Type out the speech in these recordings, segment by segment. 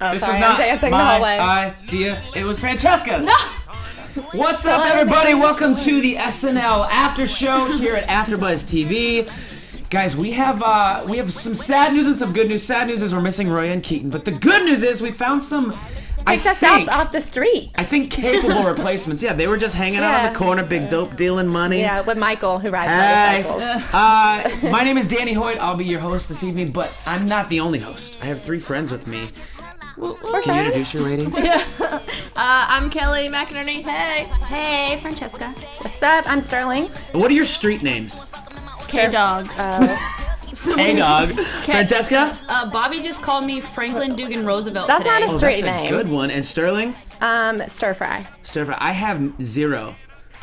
Oh, This sorry, was not I'm my the whole way. idea. It was Francesca's. What's up, everybody? Welcome to the SNL After Show here at AfterBuzz TV. Guys, we have uh, we have some sad news and some good news. Sad news is we're missing Roy and Keaton, but the good news is we found some. I Picked us think, up off the street. I think capable replacements. Yeah, they were just hanging out on the corner, big dope dealing money. Yeah, with Michael who rides Hey, motorcycles. uh, my name is Danny Hoyt. I'll be your host this evening, but I'm not the only host. I have three friends with me. Can you introduce your ratings? Uh, I'm Kelly McInerney. Hey. Hey, Francesca. What's up? I'm Sterling. What are your street names? K Dog. Hey, dog. Francesca? Uh, Bobby just called me Franklin Dugan Roosevelt That's today. not a Oh, street that's a name. good one. And Sterling? Um, stir fry. Stir fry. I have zero.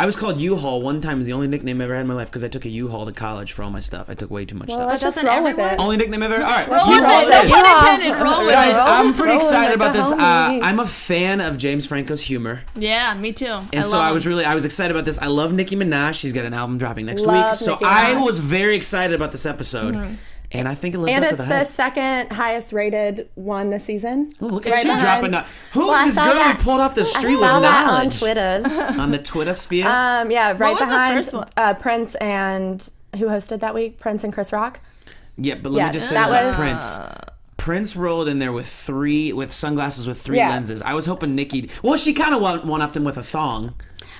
I was called U-Haul one time. Is the only nickname I ever had in my life because I took a U-Haul to college for all my stuff. I took way too much Well, stuff. let's just doesn't roll with everyone? it. Only nickname ever. All right, Roll U-Haul with it it. is. No pun intended, roll with. Guys, Roll- I'm pretty rolling excited about this. Uh. I'm a fan of James Franco's humor, Yeah, me too. and I so love I was really, I was excited about this. I love Nicki Minaj. She's got an album dropping next Love week, so Nicki I Minaj. was very excited about this episode, and I think it lived And up to it's the the hype. second highest rated one this season. Oh, look at Right you behind- dropping. out. Who Well, I this girl that. we pulled off the I street with saw that on knowledge Twitter. on the Twitter sphere? um, yeah, right was the behind first one? Uh, Prince and who hosted that week? Prince and Chris Rock. yeah, but let yeah, me just say that about was- Prince. Prince rolled in there with three with sunglasses with three Yeah. lenses. I was hoping Nikki. Well, she kind of one upped him with a thong.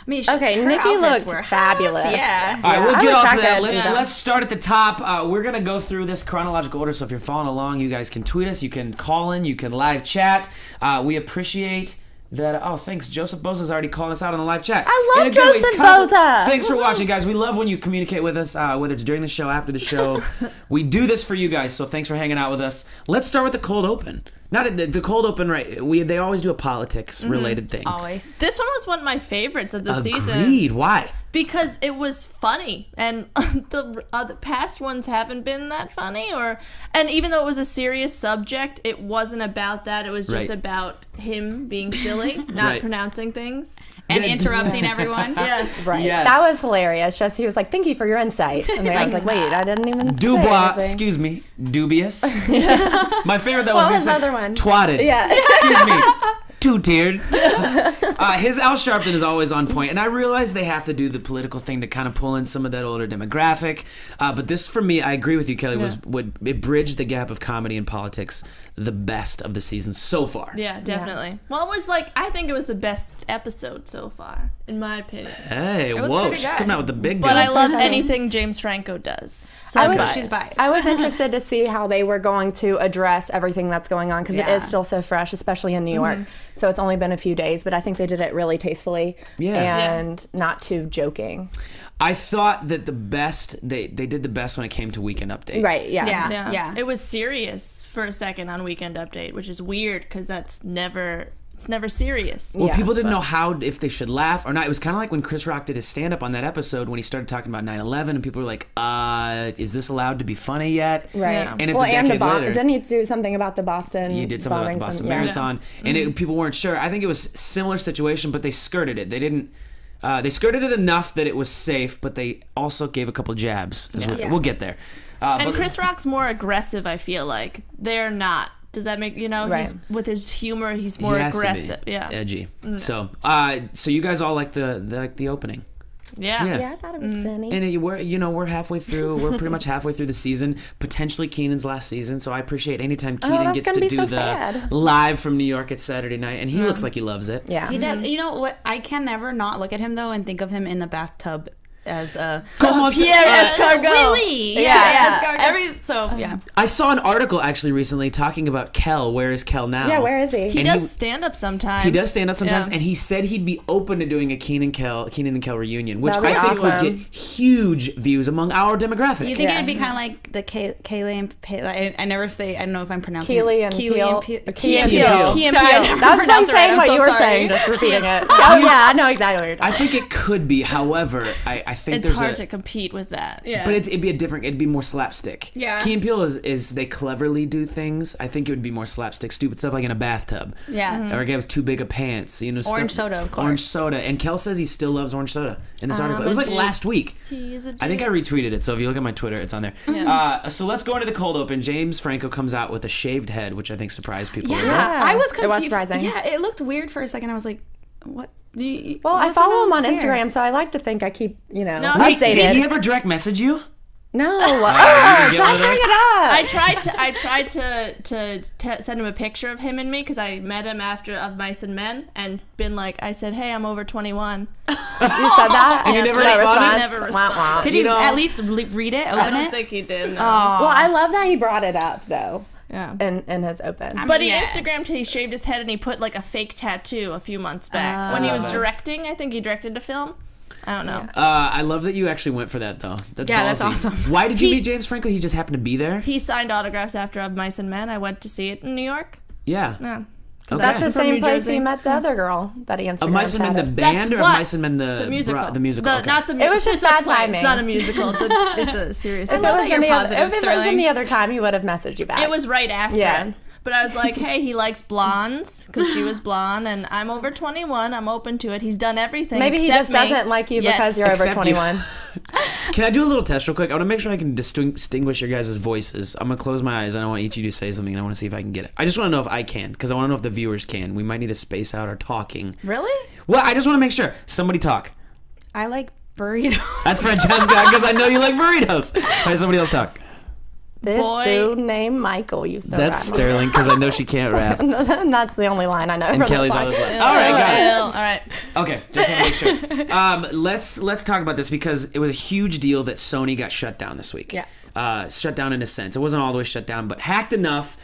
I mean, she, Okay, her Nikki outfits looked were hot. fabulous. Yeah. All right, Yeah, we'll I get wish off I to that. Let's yeah. let's start at the top. Uh, we're gonna go through this chronological order. So if you're following along, you guys can tweet us, you can call in, you can live chat. Uh, we appreciate. That oh thanks Joseph Boza's already calling us out on the live chat. I love In a good way, he's Joseph come- Boza. Thanks for watching, guys. We love when you communicate with us, uh, whether it's during the show, after the show. we do this for you guys, so thanks for hanging out with us. Let's start with the cold open. Not the, the cold open, right? We they always do a politics related thing. Always. This one was one of my favorites of the season Agreed. Why? because it was funny, and the uh, past ones haven't been that funny. Or and even though it was a serious subject, it wasn't about that. It was just Right. about him being silly, not Right. pronouncing things. And interrupting everyone. Yeah. Right. Yes. That was hilarious. Just he was like, "Thank you for your insight," and then I was like, "Wait, I didn't even." say Dubois, anything." excuse me, dubious. My favorite that What was was he the other one? Twatted. Yeah. Excuse me. Two tiered. uh, his Al Sharpton is always on point, and I realize they have to do the political thing to kind of pull in some of that older demographic. Uh, but this, for me, I agree with you, Kelly. Was would it bridged the gap of comedy and politics the best of the season so far? Yeah, definitely. Well, it was like I think it was the best episode so far, in my opinion. Hey, was whoa, pretty she's good. coming out with the big But I love anything James Franco does. So I I'm was- biased. She's biased. I was interested to see how they were going to address everything that's going on because it Yeah. is still so fresh, especially in New York. So it's only been a few days, but I think they did it really tastefully Yeah. and not too joking. I thought that the best they they did the best when it came to Weekend Update. Right? Yeah. Yeah. Yeah. Yeah. It was serious for a second on Weekend Update, which is weird because that's never it's never serious. Well, Yeah, people didn't know how if they should laugh or not. It was kind of like when Chris Rock did his stand up on that episode when he started talking about 9/11 and people were like, "Uh, is this allowed to be funny yet?" Right. Yeah. And it's well, a and the decade Bo- later. didn't he do something about the Boston? He did something about the bombings Boston and- yeah. Marathon, and it, people weren't sure. I think it was similar situation, but they skirted it. They didn't. Uh, they skirted it enough that it was safe, but they also gave a couple jabs. is what- Yeah. We'll get there. Uh, And but- Chris Rock's more aggressive, I feel like. They're not. Does that make you know? He's Right. with his humor, he's he more has to be aggressive. Yeah. edgy. Mm. So, uh, so you guys all like the, the like the opening. yeah. Yeah. Yeah, I thought it was mm. funny. And it, we're you know we're halfway through. We're pretty much halfway through the season. Potentially Keenan's last season. So I appreciate anytime oh, Keenan Oh, gets gonna do so the sad. live from New York at Saturday night, and he looks mm. like he loves it. yeah. He does. Mm-hmm. You know what? I can never not look at him though and think of him in the bathtub as uh, Como te- Pierre uh, Escargot. Willy. Yeah, Yeah, yeah. escargot. Every so yeah. I saw an article actually recently talking about Kel. Where is Kel now? Yeah, where is he? He And does he- stand up sometimes. He does stand up sometimes, Yeah. and he said he'd be open to doing a Keenan Kel, Keenan and Kel reunion, which That'd I think would get huge views among our demographic. You think Yeah. it'd be kind of like the Kay- Kaylee and Pe- I, I never say. I don't know if I'm pronouncing Keely it. and Keely Peel. and Pe- Key Key and Peele. Peele. Key and Sorry, I Peele. never That's what I'm pronounced it right. saying. What you were saying, just repeating it. Oh yeah, I know exactly what you're I think it could be. However, I, I think It's there's hard a, to compete with that. Yeah. But it's, it'd be a different. It'd be more slapstick. Yeah. Key and Peele is, is they cleverly do things. I think it would be more slapstick, stupid stuff like in a bathtub. Yeah. Or give too big of pants. You know, Orange stuff- soda, of course. Orange soda, and Kel says he still loves orange soda in this article. It was like dude. last week. He's a I think I retweeted it, so if you look at my Twitter, it's on there. Uh, so let's go into the cold open. James Franco comes out with a shaved head, which I think surprised people. a Yeah. I was It confused. was surprising. Yeah, it looked weird for a second. I was like, "What?" Do you, Well, I follow him on with his? Instagram, so I like to think I keep, you know, No, Wait, updated. did he ever direct message you? no, you oh, can get stop one of bringing those? it up. I tried to I tried to to t- send him a picture of him and me because I met him after of Mice and Men and been like I said hey I'm over 21 you said that, And you never no responded? response? Never Wah, responded. wah. Did You he know- at least read it, I open don't it? think he did no. Well, I love that he brought it up though, yeah and and has opened. I but mean, he yeah. Instagrammed he shaved his head and he put like a fake tattoo a few months back when he was directing I think he directed a film I don't know Uh, I love that you actually went for that, though. That's Yeah, that's awesome. Why did you He- meet James Franco? He just happened to be there. he signed autographs after of Mice and Men I went to see it in New York Yeah. yeah Okay. That's the From same place Jersey. he met the other girl that he Instagram Of Mice and Men the chatted. band That's or what? Mice and Men the the musical bra- the musical. The- okay. not the It was it's just a bad play. timing. it's not a musical it's a, it's a serious If it love was that you're any other, positive, if it was Sterling. any other time, he would have messaged you back. It was right after. Yeah. But I was like, hey, he likes blondes because she was blonde, and I'm over 21. I'm open to it. He's done everything. Maybe he just me. doesn't like you Yet. because you're over Except you. 21. Can I do a little test real quick? I want to make sure I can distinguish your guys' voices. I'm gonna close my eyes and I want each of you to say something and I want to see if I can get it. I just want to know if I can because I want to know if the viewers can. We might need to space out our talking. Really? Well, I just want to make sure. Somebody talk. I like burritos. That's Francesca because I know you like burritos. All right, somebody else talk. This Boy. dude named Michael used to That's rap. Sterling because I know she can't rap. And that's the only line I know And from Kelly's the song. always like, "All right, got it. All right, Okay, just want to make sure. Um, let's let's talk about this because it was a huge deal that Sony got shut down this week. Yeah. Uh, shut down in a sense. It wasn't all the way shut down, but hacked enough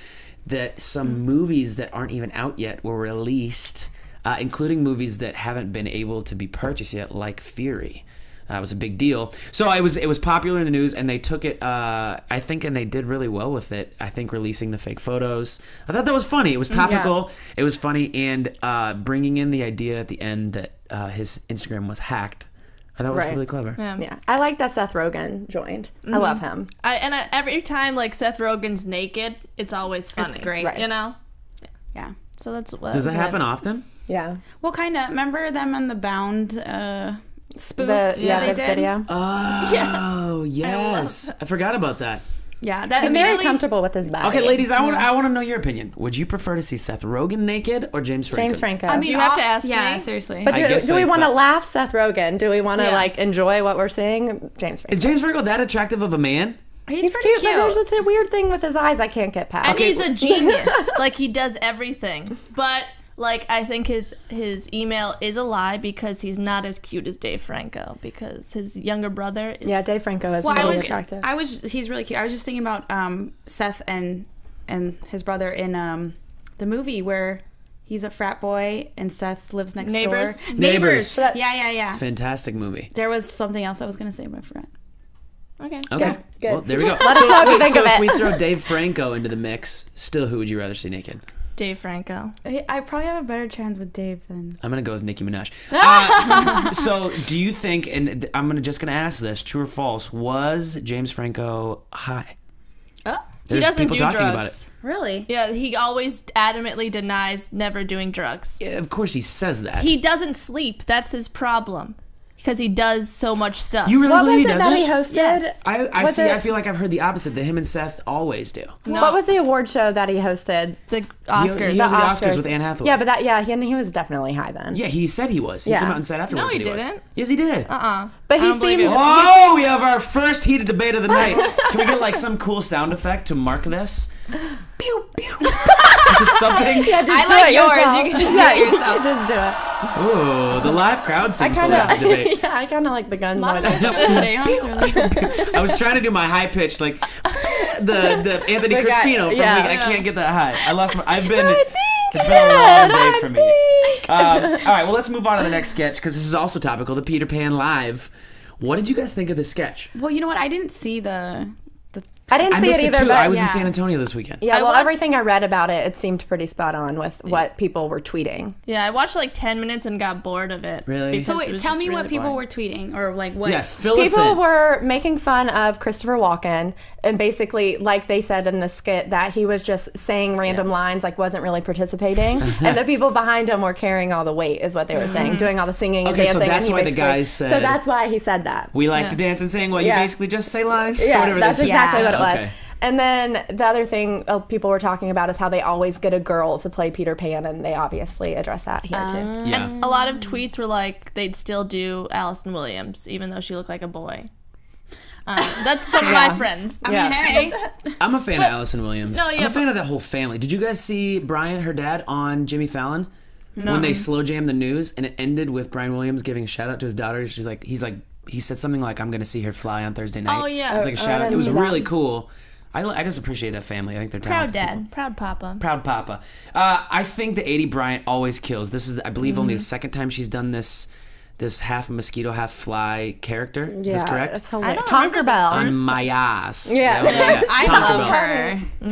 that some movies that aren't even out yet were released, uh, including movies that haven't been able to be purchased yet, like Fury. That was a big deal. So it was it was popular in the news, and they took it. Uh, I think, and they did really well with it. I think releasing the fake photos. I thought that was funny. It was topical. It was funny, and uh, bringing in the idea at the end that uh, his Instagram was hacked. I thought was Right. really clever. Yeah. Yeah, I like that Seth Rogen joined. I love him. I, and I, every time like Seth Rogen's naked, it's always funny. It's great. Right. You know. yeah. So that's what. Does that happen often? Yeah, Well, kind of. Remember them on the Bound uh, spoof? the yeah, that they the did? video. Oh yes, I forgot about that. Yeah, that He's very immediately- comfortable with his body. Okay, ladies, I want I want to know your opinion. Would you prefer to see Seth Rogen naked or James Franco? James Franco. I mean, you have to ask Yeah, me? seriously. but I do, guess do I we want to thought- laugh Seth Rogen? Do we want to Yeah. like enjoy what we're seeing? James Franco. Is James Franco that attractive of a man? he's, He's pretty cute, cute. but there's a th- weird thing with his eyes I can't get past. And he's a genius. like he does everything. But like I think his his email is a lie because he's not as cute as Dave Franco because his younger brother is yeah, Dave Franco is well, I really was, attractive. I was, he's really cute. I was just thinking about um, Seth and and his brother in um, the movie where he's a frat boy and Seth lives next neighbors. door. Neighbors. So that- Yeah, yeah, yeah. Fantastic movie. There was something else I was gonna say, but I forgot. Okay. Okay. good. Well, there we go. Let us so, know what you wait, think so of if it. we throw Dave Franco into the mix, still, who would you rather see naked? Dave Franco. I, I probably have a better chance with Dave than. I'm gonna go with Nicki Minaj. Uh, so, do you think? And I'm gonna just gonna ask this: True or false? Was James Franco high? Oh, He doesn't people do talking drugs. about it. really? Yeah, he always adamantly denies never doing drugs. Yeah, of course, he says that. He doesn't sleep. That's his problem. Because he does so much stuff. you really what believe was he it that he hosted? Yes. I, I Was see. it- I feel like I've heard the opposite. That him and Seth always do. No. What was the award show that he hosted? the Oscars. He, was The Oscars Oscars. with Anne Hathaway. Yeah, but that yeah, he, he was definitely high then. yeah, he said he was. He Yeah. came out and said afterwards No, he that he was. didn't. Yes, he did. uh-uh. But he don't believe seems. Oh, we have our first heated debate of the night. Can we get like some cool sound effect to mark this? Pew pew. Something. Yeah, just I do like it yours. yourself. You can just do it yourself. Just do it. Ooh, the live crowd I seems to kind like the debate. yeah, I kind of like the gun. A more than- shows today, huh, Sterling? I was trying to do my high pitch like the the Anthony The guy- Crispino from yeah. Week- I can't get that high. I lost my. I've been. It's been a long day for me. Um, all right, well, let's move on to the next sketch because this is also topical. The Peter Pan live. What did you guys think of this sketch? well, you know what? I didn't see the. The I didn't I see it it either, too. but I was in. San Antonio this weekend. yeah, I well, wa- everything I read about it, it seemed pretty spot on with what people were tweeting. Yeah, I watched like 10 minutes and got bored of it. Really? so wait, was tell just me what people boring. were tweeting or like what. Yeah, fill us People in. were making fun of Christopher Walken, and basically, like they said in the skit, that he was just saying random lines, like wasn't really participating, and the people behind him were carrying all the weight, is what they were saying, mm-hmm. doing all the singing Okay, and so dancing. that's and he why the guys said- So that's why he said that. we like Yeah. to dance and sing. Well, Yeah. you basically just say lines. or Yeah, whatever that's they exactly Yeah. what it was. Okay. And then the other thing uh, people were talking about is how they always get a girl to play Peter Pan, and they obviously address that here too. Yeah. And a lot of tweets were like they'd still do Allison Williams even though she looked like a boy. Um, that's some of Yeah. my friends. I Yeah. mean, hey. I'm a fan of Allison Williams. No, yeah, I'm a fan of that whole family. Did you guys see Brian, her dad, on Jimmy Fallon? No. When they slow jammed the news and it ended with Brian Williams giving a shout out to his daughter. She's like, he's like, he said something like, "I'm gonna see her fly on Thursday night." Oh, yeah. it was like a Oh, shout out. It was see that. really cool. I, I just appreciate that family. I think they're Proud dad, people. proud papa. Proud Papa. Uh, I think the Aidy Bryant always kills. This is, I believe, only the Mm-hmm. second time she's done this. This half mosquito, half fly character. Is this correct? It's hilarious. don't Tonkerbell. on my ass. Yeah. That was- yeah. I Tinkerbell. love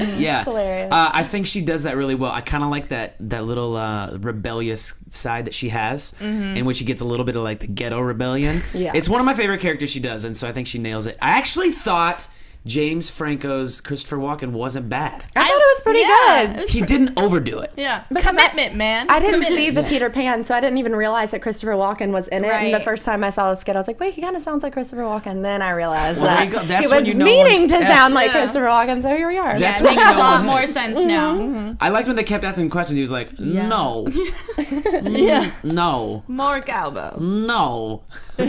her. Yeah, hilarious. Uh, I think she does that really well. I kind of like that that little uh, rebellious side that she has, in which she gets a little bit of like the ghetto rebellion. Yeah. it's one of my favorite characters she does, and so I think she nails it. I actually thought James Franco's Christopher Walken wasn't bad. I thought it was pretty yeah, good. was He didn't overdo it. Yeah, Because commitment, man. I didn't Committed. see the Peter Pan, so I didn't even realize that Christopher Walken was in it. And the first time I saw the skit, I was like, wait, he kind of sounds like Christopher Walken. Then I realized Well, that you. That's he when was you know meaning when- to Yeah. sound like Yeah. Christopher Walken, so here we are. That's It when makes a lot more sense now. I liked when they kept asking questions. He was like, "No, yeah. no, More cowbell. no."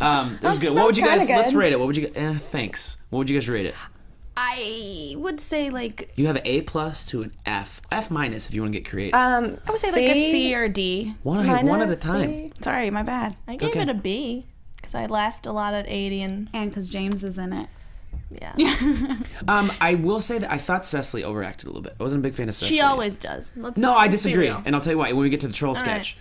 um, that was good. What would you guys? kinda Let's rate it. What would you? Eh, thanks. What would you guys rate it? I would say like You have an A plus to an F, F minus if you want to get creative. Um, I would say like a C or D. one, hey, one at a minus time. C. Sorry, my bad. I gave okay. it a B because I laughed a lot at Aidy and And because James is in it. yeah. Um, I will say that I thought Cecily overacted a little bit. I wasn't a big fan of Cecily. She always does. Let's, No, I let's be disagree, real. and I'll tell you why when we get to the troll right. sketch.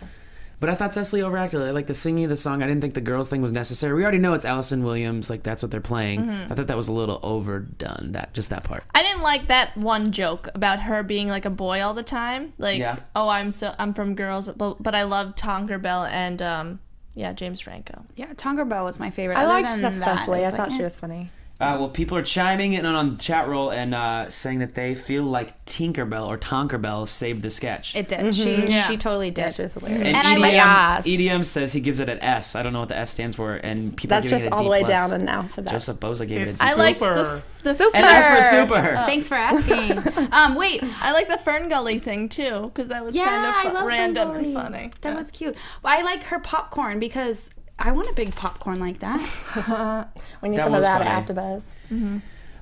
But I thought Cecily overacted. I like the singing of the song. I didn't think the girls thing was necessary. We already know it's Allison Williams. Like that's what they're playing. Mm-hmm. I thought that was a little overdone. That just that part. I didn't like that one joke about her being like a boy all the time. Like, Yeah. oh, I'm so I'm from girls, but but I love Tonker Bell and um, yeah, James Franco. Yeah, Tonker Bell was my favorite. I Other liked than Cecily. that, I was thought like, she eh. was funny. Uh, well, people are chiming in on the chat roll and uh, saying that they feel like Tinkerbell or Tonkerbell saved the sketch. It did. She Yeah. she totally did. She was hilarious. and and I EDM, like- Yes. EDM says he gives it an S. I don't know what the S stands for, and people That's are giving just it a all D the way plus. down in the alphabet. Joseph Boza gave it a D. I liked the Super. the Super. and S for Super. super. Thanks for asking. um, wait. I like the Fern Gully thing too because that was Yeah, kind of I fu- love random Fern and Gully. funny. That Yeah. was cute. Well, I like her popcorn because I want a big popcorn like that. we need That some of that funny. after this.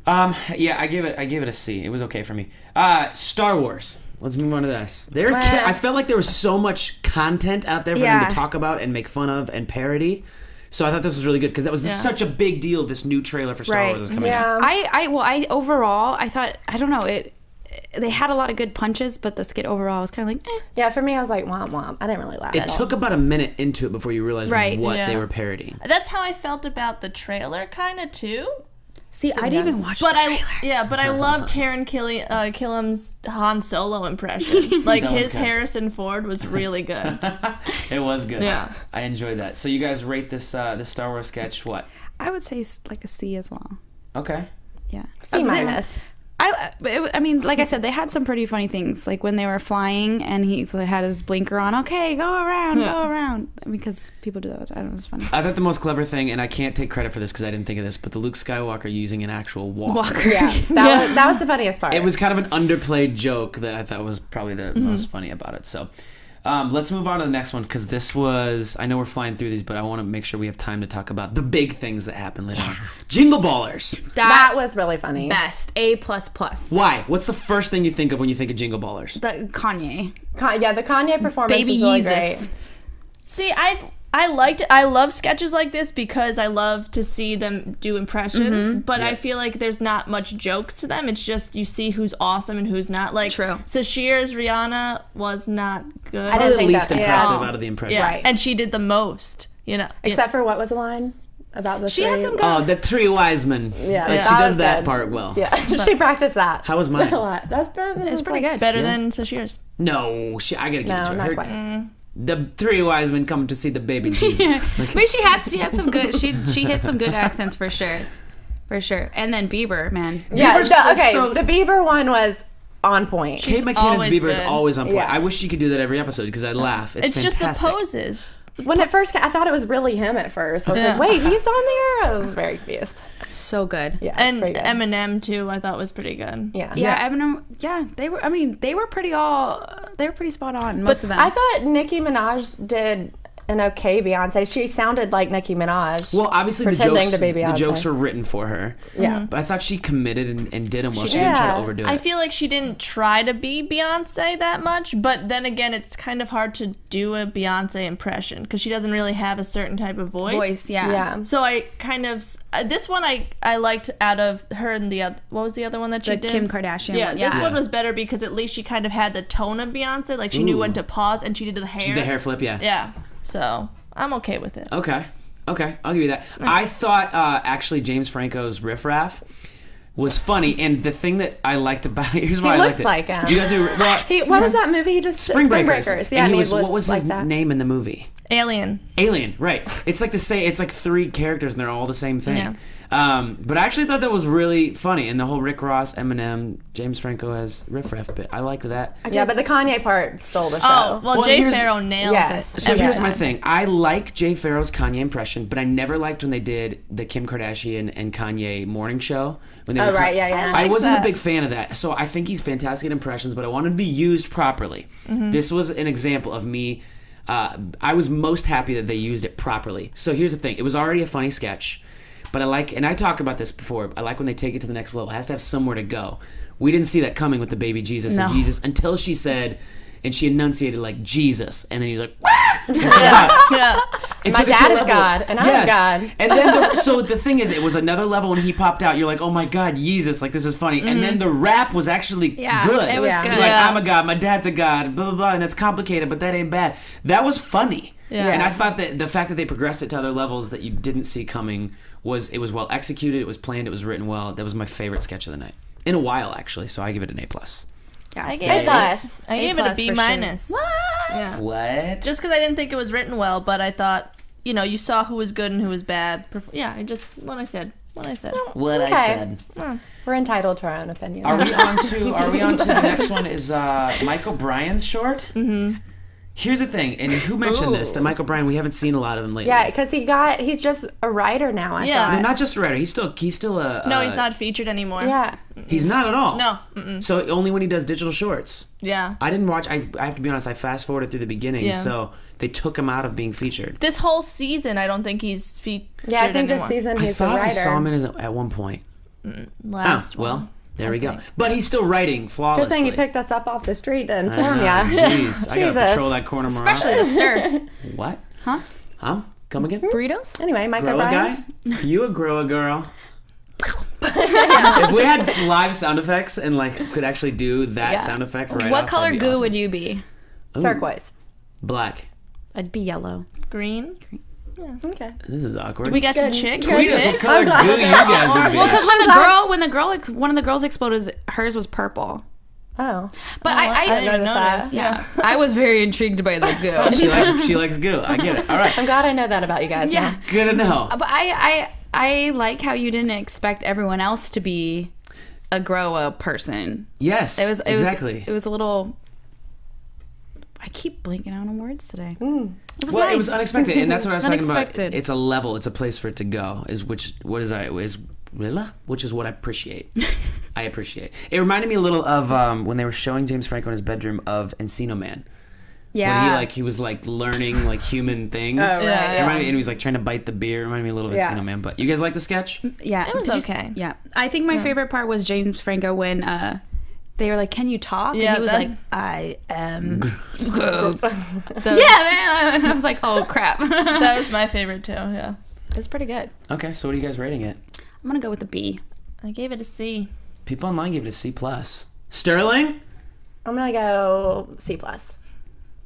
Um, yeah, I give it. I gave it a C. It was okay for me. Uh, Star Wars. Let's move on to this. There, Well- I felt like there was so much content out there for them to talk about and make fun of and parody. So I thought this was really good because that was Yeah. such a big deal. This new trailer for Star Right. Wars is coming out. Yeah. I I well I overall I thought I don't know it. They had a lot of good punches, but the skit overall was kind of like, eh. yeah, for me, I was like, womp womp. I didn't really laugh. It at all. took about a minute into it before you realized Right. what Yeah. they were parodying. That's how I felt about the trailer, kind of too. See, I didn't even watch But the I, trailer. yeah, but I love Taran Killi, uh, Killam's Han Solo impression. Like his good. Harrison Ford was really good. It was good. Yeah. I enjoyed that. So you guys rate this uh, this Star Wars sketch what? I would say like a C as well. Okay. Yeah. C minus. I I, it, I mean, like I said, they had some pretty funny things, like when they were flying and he so had his blinker on. Okay, go around, Yeah. go around, because people do that. I don't know. It's funny. I thought the most clever thing, and I can't take credit for this because I didn't think of this, but the Luke Skywalker using an actual walker. Walker. Yeah, that Yeah. was that was the funniest part. It was kind of an underplayed joke that I thought was probably the Mm-hmm. most funny about it. So, um, let's move on to the next one because this was. I know we're flying through these, but I want to make sure we have time to talk about the big things that happened later on. Jingle Ballers. that was really funny. best. A plus plus. Why? What's the first thing you think of when you think of Jingle Ballers? The Kanye. Con- yeah, the Kanye performance Baby was really Yeezus. great. See, I I liked it. I love sketches like this because I love to see them do impressions. Mm-hmm. But I feel like there's not much jokes to them. It's just you see who's awesome and who's not. Like True. Sasheer's Rihanna was not good. I didn't the think least that- yeah. out of the impressions. yeah, Right. and she did the most. You know, Except for what was the line about the She three? had some good. Oh, the three wise men. Yeah, like, that she does that good. part well. Yeah, she practiced that. How was mine? a lot. That's been, It's pretty good. better than Sasheer's. No, she, I gotta give No, it to her. not Her- quite. Mm. The three wise men come to see the baby Jesus. Like, But she had she had some good. She she hit some good accents for sure, for sure. And then Bieber, man. Yeah, Bieber's the, okay. so- the Bieber one was on point. Kate McKinnon's always Bieber is always on point. Yeah. I wish she could do that every episode because I'd laugh. It's, It's, just the fantastic. poses. When it first came, I thought it was really him at first. I was Yeah. like, wait, he's on there? I was very confused. So good. Yeah, And good. Eminem too, I thought was pretty good. yeah. Yeah, Eminem. Yeah, they were. I mean, they were pretty all. They were pretty spot on. Most of them. I thought Nicki Minaj did an okay Beyonce. She sounded like Nicki Minaj. Well, obviously the jokes, to be the jokes were written for her. yeah. But I thought she committed and, and did them well. She, She didn't try to overdo it. I feel like she didn't try to be Beyonce that much, but then again, it's kind of hard to do a Beyonce impression because she doesn't really have a certain type of voice. voice. Yeah. Yeah. So I kind of uh, this one I I liked out of her and the other what was the other one that she The did? Kim Kardashian. Yeah, one. this yeah. one was better because at least she kind of had the tone of Beyonce, like she knew when to pause and she did the hair. She did the hair flip, yeah. Yeah, so I'm okay with it. Okay. Okay. I'll give you that. I thought uh, actually James Franco's Riff Raff was funny, and the thing that I liked about here's why I looks liked it. like him. Do you guys do well, He, what was that movie? He just Spring Breakers? Yeah, and and he he was, was, what was like his that. name in the movie? Alien. Alien, right? It's like the same. It's like three characters, and they're all the same thing. Yeah. Um, but I actually thought that was really funny, and the whole Rick Ross, Eminem, James Franco as Riff Raff bit. I liked that. Yeah, but the Kanye part stole the show. Oh well, Well, Jay here's- Pharoah nails Yes. it. So Okay. here's my thing. I like Jay Pharoah's Kanye impression, but I never liked when they did the Kim Kardashian and Kanye morning show. When they Oh, would talk- right, yeah, yeah. I like wasn't that. a big fan of that. So I think he's fantastic at impressions, but I wanted to be used properly. Mm-hmm. This was an example of me. Uh, I was most happy that they used it properly. So here's the thing. It was already a funny sketch, but I like, and I talked about this before. I like when they take it to the next level. It has to have somewhere to go. We didn't see that coming with the baby Jesus as No. Jesus until she said, and she enunciated like Jesus, and then he's like. Yeah, yeah. It My took it to dad is God, and I'm God. And then, the, so the thing is, it was another level when he popped out. You're like, oh my God, Jesus, like this is funny. And then mm-hmm. the rap was actually Yeah, good. it was Yeah. It was like. I'm a God, my dad's a God, blah, blah, blah. And that's complicated, but that ain't bad. That was funny. Yeah. And I thought that the fact that they progressed it to other levels that you didn't see coming was, it was well executed, it was planned, it was written well. That was my favorite sketch of the night. In a while, actually, so I give it an A. plus. I A gave plus. it. I gave it a plus B for sure. minus. Yeah. What? Just because I didn't think it was written well, but I thought, you know, you saw who was good and who was bad. Yeah, I just what I said. What I said. what Okay. I said. We're entitled to our own opinion. Are we on to Are we on to the next one? Is uh, Michael O'Brien's short? Mm-hmm. Here's the thing, and who mentioned this? That Michael O'Brien, we haven't seen a lot of him lately. yeah, because he got he's just a writer now. I Yeah. thought. No, not just a writer. He's still he's still a. No, uh, he's not featured anymore. yeah. He's not at all. No. Mm-mm. So only when he does digital shorts. Yeah. I didn't watch. I, I have to be honest. I fast forwarded through the beginning, Yeah. so they took him out of being featured. This whole season, I don't think he's featured Yeah, I think anymore. this season I he's a thought I writer. saw him in his, at one point. Last oh, well, one. There we go. But he's still writing flawlessly. Good thing he picked us up off the street to I inform know. ya. Jeez, I gotta Jesus. patrol that corner more. Especially the stir. What? Huh? Huh? Come again? Mm-hmm. Burritos? Anyway, Mike Grow a O'Brien. guy? You a grow a girl? if we had live sound effects and like could actually do that Yeah. sound effect right now. what off, color that'd be goo awesome. would you be? Ooh, Turquoise. Black. I'd be yellow. Green. Okay. This is awkward. We got to Good. chick. Tweet us what color goo you guys would be. Well, because when the girl, when the girl, ex- one of the girls exploded, hers was purple. Oh. But Oh, I, I, I didn't even notice notice. that. Yeah. I was very intrigued by the goo. she likes she likes goo. I get it. All right. I'm glad I know that about you guys. yeah, now. Good to know. but I, I, I like how you didn't expect everyone else to be a grow up person. Yes, It was it exactly. Was, it was a little. I keep blanking out on words today. Hmm. It was well, nice. it was unexpected, and that's what I was talking about. It's a level. It's a place for it to go. Is which what is I is which is what I appreciate. I appreciate. It reminded me a little of um, when they were showing James Franco in his bedroom of Encino Man. yeah. When he like he was like learning like human things. Oh, right, It yeah. reminded me, and he was like trying to bite the beer. It reminded me a little of Yeah. Encino Man. But you guys like the sketch? Yeah, It was Did you okay. yeah, I think my favorite part was James Franco when uh, they were like, "Can you talk?" Yeah, and he was that- like, "I am." Groot." The- yeah, and I was like, "Oh crap!" That was my favorite too. Yeah. it's pretty good. Okay, so what are you guys rating it? I'm gonna go with a B. I gave it a C. People online gave it a C plus. Sterling, I'm gonna go C plus.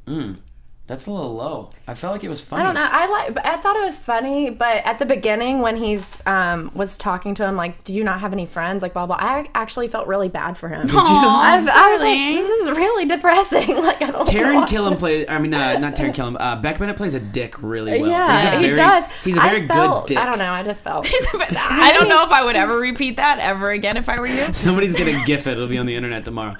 mm, that's a little low. I felt like it was funny. I don't know. I like. I thought it was funny, but at the beginning when he's um was talking to him like, "Do you not have any friends?" Like blah blah. I actually felt really bad for him. Did you know? I, was, I was like, "This is really depressing." like I don't. Taran know. Killam plays. I mean, uh, not Taran Killam. Uh, Beck Bennett plays a dick really well. Yeah, he's a he very, does. He's a very I felt, good dick. I don't know. I just felt. I don't know if I would ever repeat that ever again if I were you. Somebody's gonna gif it. It'll be on the internet tomorrow.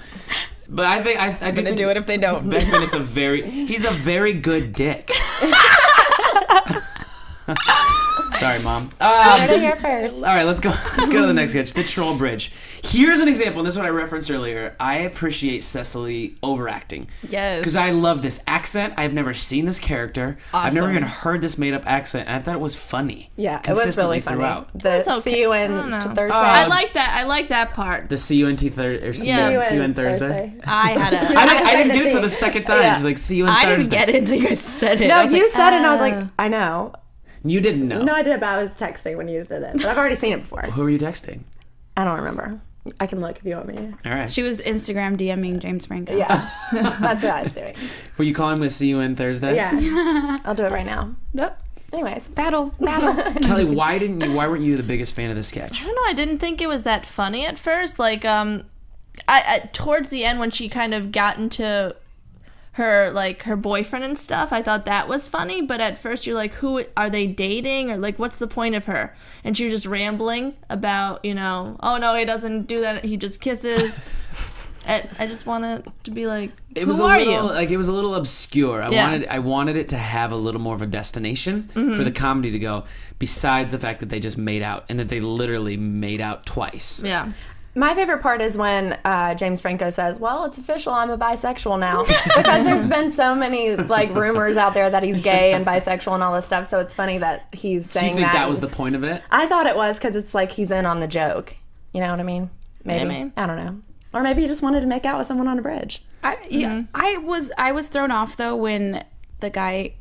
But I think I, I I'm gonna think do it if they don't. Beck Bennett's a very. He's a very good dick. Sorry, mom. Um, Heard it here first. All right, let's go. Let's go to the next sketch, the troll bridge. Here's an example. And this is what I referenced earlier. I appreciate Cecily overacting. Yes. Because I love this accent. I've never seen this character. Awesome. I've never even heard this made up accent. And I thought it was funny. Yeah, it was consistently really funny. throughout. The was okay. see you I in don't know. Thursday. I Um, like that. I like that part. The see you in T Thursday. Or see, Yeah. you, See see you in Thursday. I had a. I didn't, I didn't get it till the second time. Yeah. She's like, see you in I Thursday. didn't get it until you guys said it. No, you like, said it, and I was "Ah." like, I know. You didn't know. No, I did, but I was texting when you did it. But I've already seen it before. Who were you texting? I don't remember. I can look if you want me. All right. She was Instagram DMing James Franco. Yeah, that's what I was doing. Were you calling to see you in Thursday? Yeah, I'll do it right now. Yep. Anyways, Battle. Battle. Kelly, why didn't you? Why weren't you the biggest fan of the sketch? I don't know. I didn't think it was that funny at first. Like, um, I, I towards the end when she kind of got into her like her boyfriend and stuff, I thought that was funny. But at first, you're like, who are they dating or like what's the point of her? And she was just rambling about, you know, oh no, he doesn't do that. He just kisses. and I just wanted to be like, It was who a are little you? like it was a little obscure. I Yeah. wanted I wanted it to have a little more of a destination Mm-hmm. for the comedy to go. Besides the fact that they just made out and that they literally made out twice. Yeah. My favorite part is when uh, James Franco says, "Well, it's official. I'm a bisexual now," because there's been so many like rumors out there that he's gay and bisexual and all this stuff. So it's funny that he's So saying you think that, was the point of it? I thought it was because it's like he's in on the joke. You know what I mean? Maybe. Maybe. I don't know. Or maybe he just wanted to make out with someone on a bridge. I, yeah, I was I was thrown off though when the guy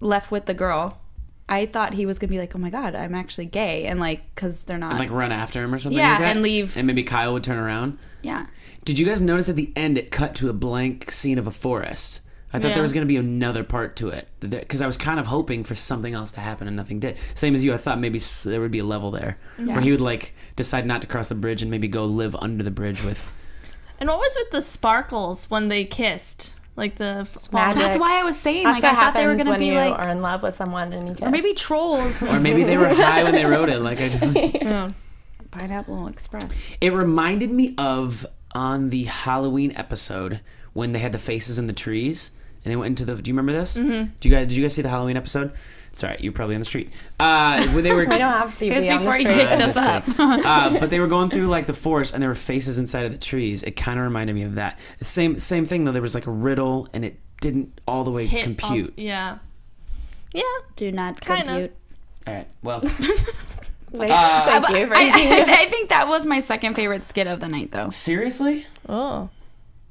left with the girl. I thought he was gonna be like, "Oh my god, I'm actually gay," and like, cause they're not. Like run after him or something Yeah, like that? and leave. And maybe Kyle would turn around. yeah, Did you guys notice at the end it cut to a blank scene of a forest? I thought Yeah. there was going to be another part to it because I was kind of hoping for something else to happen and nothing did. Same as you, I thought maybe there would be a level there where he would like decide not to cross the bridge and maybe go live under the bridge with. And what was with the sparkles when they kissed? Like the Magic. that's why I was saying That's like I thought they were gonna when be you like, are in love with someone and you kiss. or maybe trolls. Or maybe they were high when they wrote it. Like I, did. Pineapple Express. it reminded me of on the Halloween episode when they had the faces in the trees and they went into the. Do you remember this? Mm-hmm. Do you guys? Did you guys see the Halloween episode? It's all right. You're probably on the street. Uh, when they were. we don't have to It was be on before the you street. picked us up. uh, but they were going through like the forest, and there were faces inside of the trees. It kind of reminded me of that. The same same thing though. There was like a riddle, and it didn't all the way hit compute. Up, yeah. Yeah. Do not Kinda. compute. All right. Well, Wait, Uh, thank you. I, I, I think that was my second favorite skit of the night, though, seriously. Oh.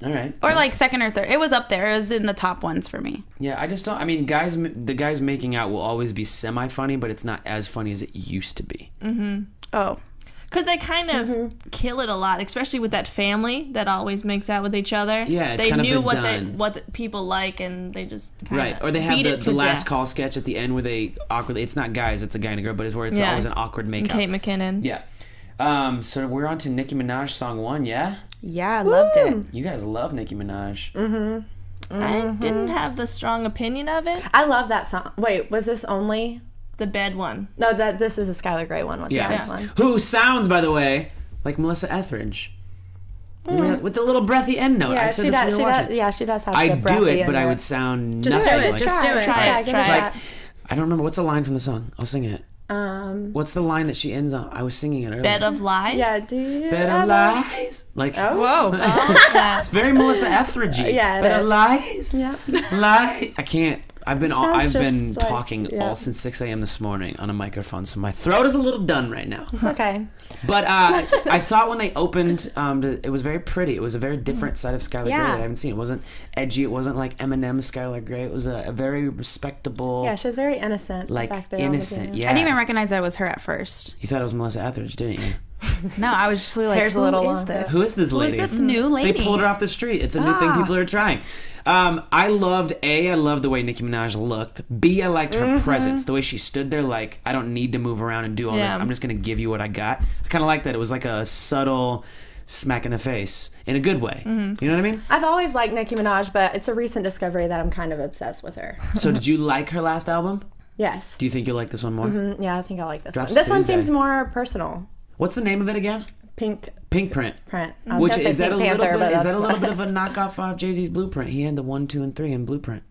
All right. or like second or third. It was up there. It was in the top ones for me. Yeah, I just don't. I mean, guys, the guys making out will always be semi funny, but it's not as funny as it used to be. Mm-hmm. Oh, Because they kind of Mm-hmm. kill it a lot, especially with that family that always makes out with each other. Yeah, it's they kinda knew been what they what the people like, and they just kinda Right, or they have beat the, it the to last death. call sketch at the end where they awkwardly. It's not guys, it's a guy and a girl, but it's where it's Yeah. always an awkward And. Kate McKinnon. Yeah. Um. So we're on to Nicki Minaj song one. Yeah. yeah, I loved it. You guys love Nicki Minaj. Mm-hmm. I didn't have the strong opinion of it. I love that song. Wait, was this only? The bed one. No, that this is a Skylar Grey one. What's Yeah. the other one? Who sounds, by the way, like Melissa Etheridge. With the little breathy end note. I Yeah, said she this when does. we She were does. watching. Yeah, she does have. I do it, but I would sound Just nothing do it, like just do it. Try Yeah, it, try it it. Like, shot. I don't remember what's the line from the song. I'll sing it. Um, What's the line that she ends on? I was singing it earlier. Bed of lies. yeah. Do you Bed of ever- lies. Like Oh. Whoa. Yeah. it's very Melissa Etheridge. Yeah, it Bed of lies. Yeah. Lie. I can't. I've been all, I've been like- talking yeah. all since 6 a.m. this morning on a microphone, so my throat is a little done right now. It's okay. But uh, I thought when they opened, um, to, it was very pretty. It was a very different side of Skylar Grey that I haven't seen. It wasn't edgy. It wasn't like Eminem Skylar Grey. It was a, a very respectable, Yeah, she was very innocent. like back there on innocent. Yeah. I didn't even recognize that it was her at first. You thought it was Melissa Etheridge, didn't you? No, I was just like, Hair's a little is long, this? Who is this Who lady? is this new lady? They pulled her off the street. It's a new thing Ah. people are trying. Um, I loved A. I loved the way Nicki Minaj looked. B. I liked her Mm-hmm. presence, the way she stood there. Like I don't need to move around and do all this. Yeah. I'm just gonna give you what I got. I kind of like that. It was like a subtle smack in the face in a good way. Mm-hmm. You know what I mean? I've always liked Nicki Minaj, but it's a recent discovery that I'm kind of obsessed with her. So did you like her last album? Yes. Do you think you'll like this one more? Mm, Yeah, I think I like this Drops one. This one Tuesday. seems more personal. What's the name of it again? Pink Pink Print. print. I was Which gonna is that a little bit? Is that a little bit of a knockoff of Jay Z's Blueprint? He had the one, two, and three in Blueprint.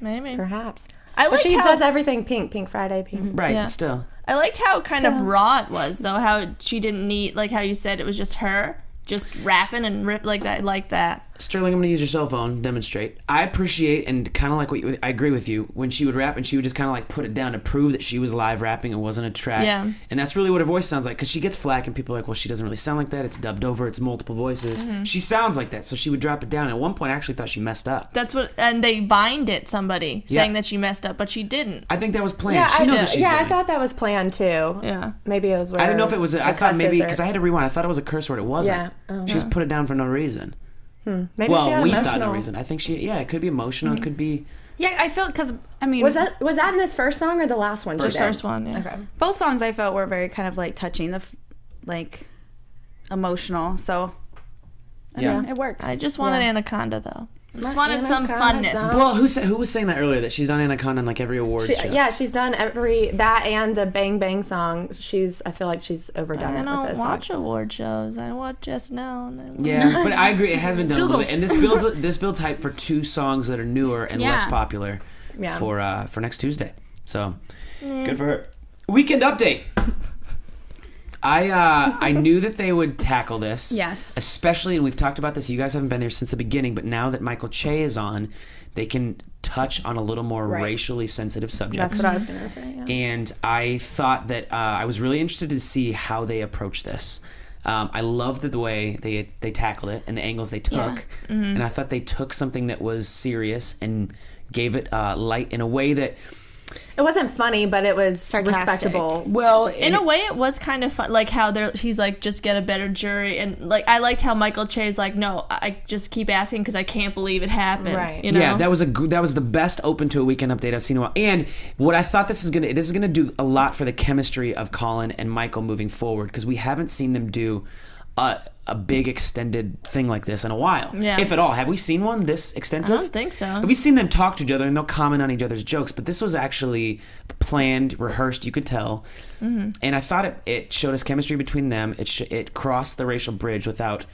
Maybe. Perhaps. I But liked she how does everything pink. Pink Friday, pink. Mm-hmm. Right. Yeah. Still. I liked how kind So- of raw it was, though. How she didn't need, like how you said, it was just her, just rapping and rip like that. I like that. Sterling, I'm going to use your cell phone, demonstrate. I appreciate and kind of like what you, I agree with you when she would rap and she would just kind of like put it down to prove that she was live rapping and wasn't a track. Yeah. And that's really what her voice sounds like because she gets flack and people are like, well, she doesn't really sound like that. It's dubbed over, it's multiple voices. Mm-hmm. She sounds like that. So she would drop it down. At one point, I actually thought she messed up. That's what, and they vined it somebody Yeah. saying that she messed up, but she didn't. I think that was planned. Yeah, she I, knows know. what she's yeah, doing. I thought that was planned too. Yeah. Maybe it was. Where I didn't know if it was. A, I thought maybe cusses are- because I had to rewind. I thought it was a curse word. It wasn't. Yeah. Oh. She just put it down for no reason. Hmm. Maybe she well, had we thought no reason. I think she. Yeah, it could be emotional. It hmm. could be. Yeah, I felt because I mean, Was that was that in this first song or the last one? she The first one, yeah. Okay. both songs I felt were very kind of like touching, the f- like emotional. So I Yeah. mean, it works. I just wanted Yeah. Anaconda, though. Just My wanted some funness. down. Well, who said who was saying that earlier that she's done Anaconda in like every award She, show? yeah, she's done every that and the Bang Bang song. She's I feel like she's overdone I it with don't those watch songs. award shows. I watch SNL. And I watch- Yeah, but I agree. It has been done a little bit, and this builds this builds hype for two songs that are newer and less popular Yeah. for uh, for next Tuesday. So good for her. Weekend update. I uh, I knew that they would tackle this. Yes. Especially, and we've talked about this. You guys haven't been there since the beginning, but now that Michael Che is on, they can touch on a little more Right. racially sensitive subjects. That's what I was gonna say. Yeah. and I thought that uh, I was really interested to see how they approach this. Um, I loved the way they they tackled it and the angles they took, Yeah. and I thought they took something that was serious and gave it uh, light in a way that, It wasn't funny, but it was Sarcastic. respectable. well, In a way, it was kind of fun. Like how they're, he's like, just get a better jury, and like I liked how Michael Che's like, no, I just keep asking because I can't believe it happened. Right. You know? Yeah, that was a gr- that was the best open to a weekend update I've seen in a while. And what I thought this is gonna this is gonna do a lot for the chemistry of Colin and Michael moving forward because we haven't seen them do a, a big extended thing like this in a while, Yeah. if at all. Have we seen one this extensive? I don't think so. Have We've seen them talk to each other and they'll comment on each other's jokes, but this was actually planned, rehearsed. You could tell, Mm-hmm. and I thought it, it showed us chemistry between them. It sh- it crossed the racial bridge without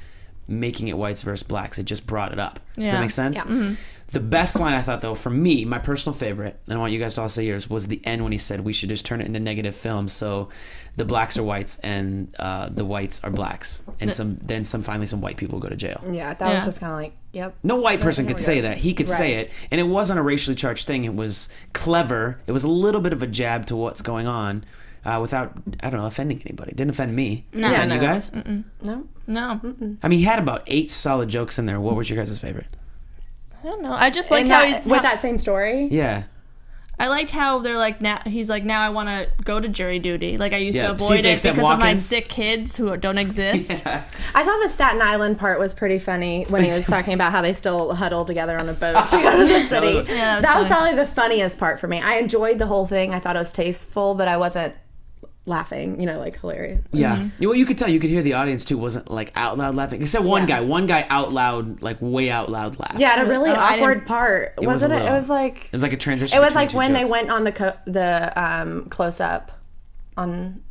making it whites versus blacks. It just brought it up. Does that Yeah. make sense? The best line I thought though, for me, my personal favorite, and I want you guys to all say yours, was the end when he said we should just turn it into negative film. So the blacks are whites and uh, the whites are blacks, and some then some finally some white people go to jail. Yeah, that Yeah. was just kind of like, yep. No white person could say that. He could say it, and it wasn't a racially charged thing. It was clever. It was a little bit of a jab to what's going on, uh, without I don't know offending anybody. Didn't offend me. No. offend Yeah, you no. guys? No, no, I mean, he had about eight solid jokes in there. What was your guys' favorite? I don't know. I just liked how, that, he, with how- that same story. Yeah. I liked how they're like now. He's like now I want to go to jury duty. Like I used Yeah, to avoid it because of my sick kids who don't exist. I thought the Staten Island part was pretty funny when he was talking about how they still huddle together on a boat to go to the city. Yeah, that was that was probably the funniest part for me. I enjoyed the whole thing. I thought it was tasteful, but I wasn't laughing. You know, like hilarious. Yeah. Mm-hmm. Well, you could tell. You could hear the audience too. Wasn't like out loud laughing. Except one Yeah. guy. One guy out loud, like way out loud laugh. Yeah, at a really Oh, awkward part. It was wasn't a it? It was like It was like a transition. it was like two when they went on the co- the um, close up on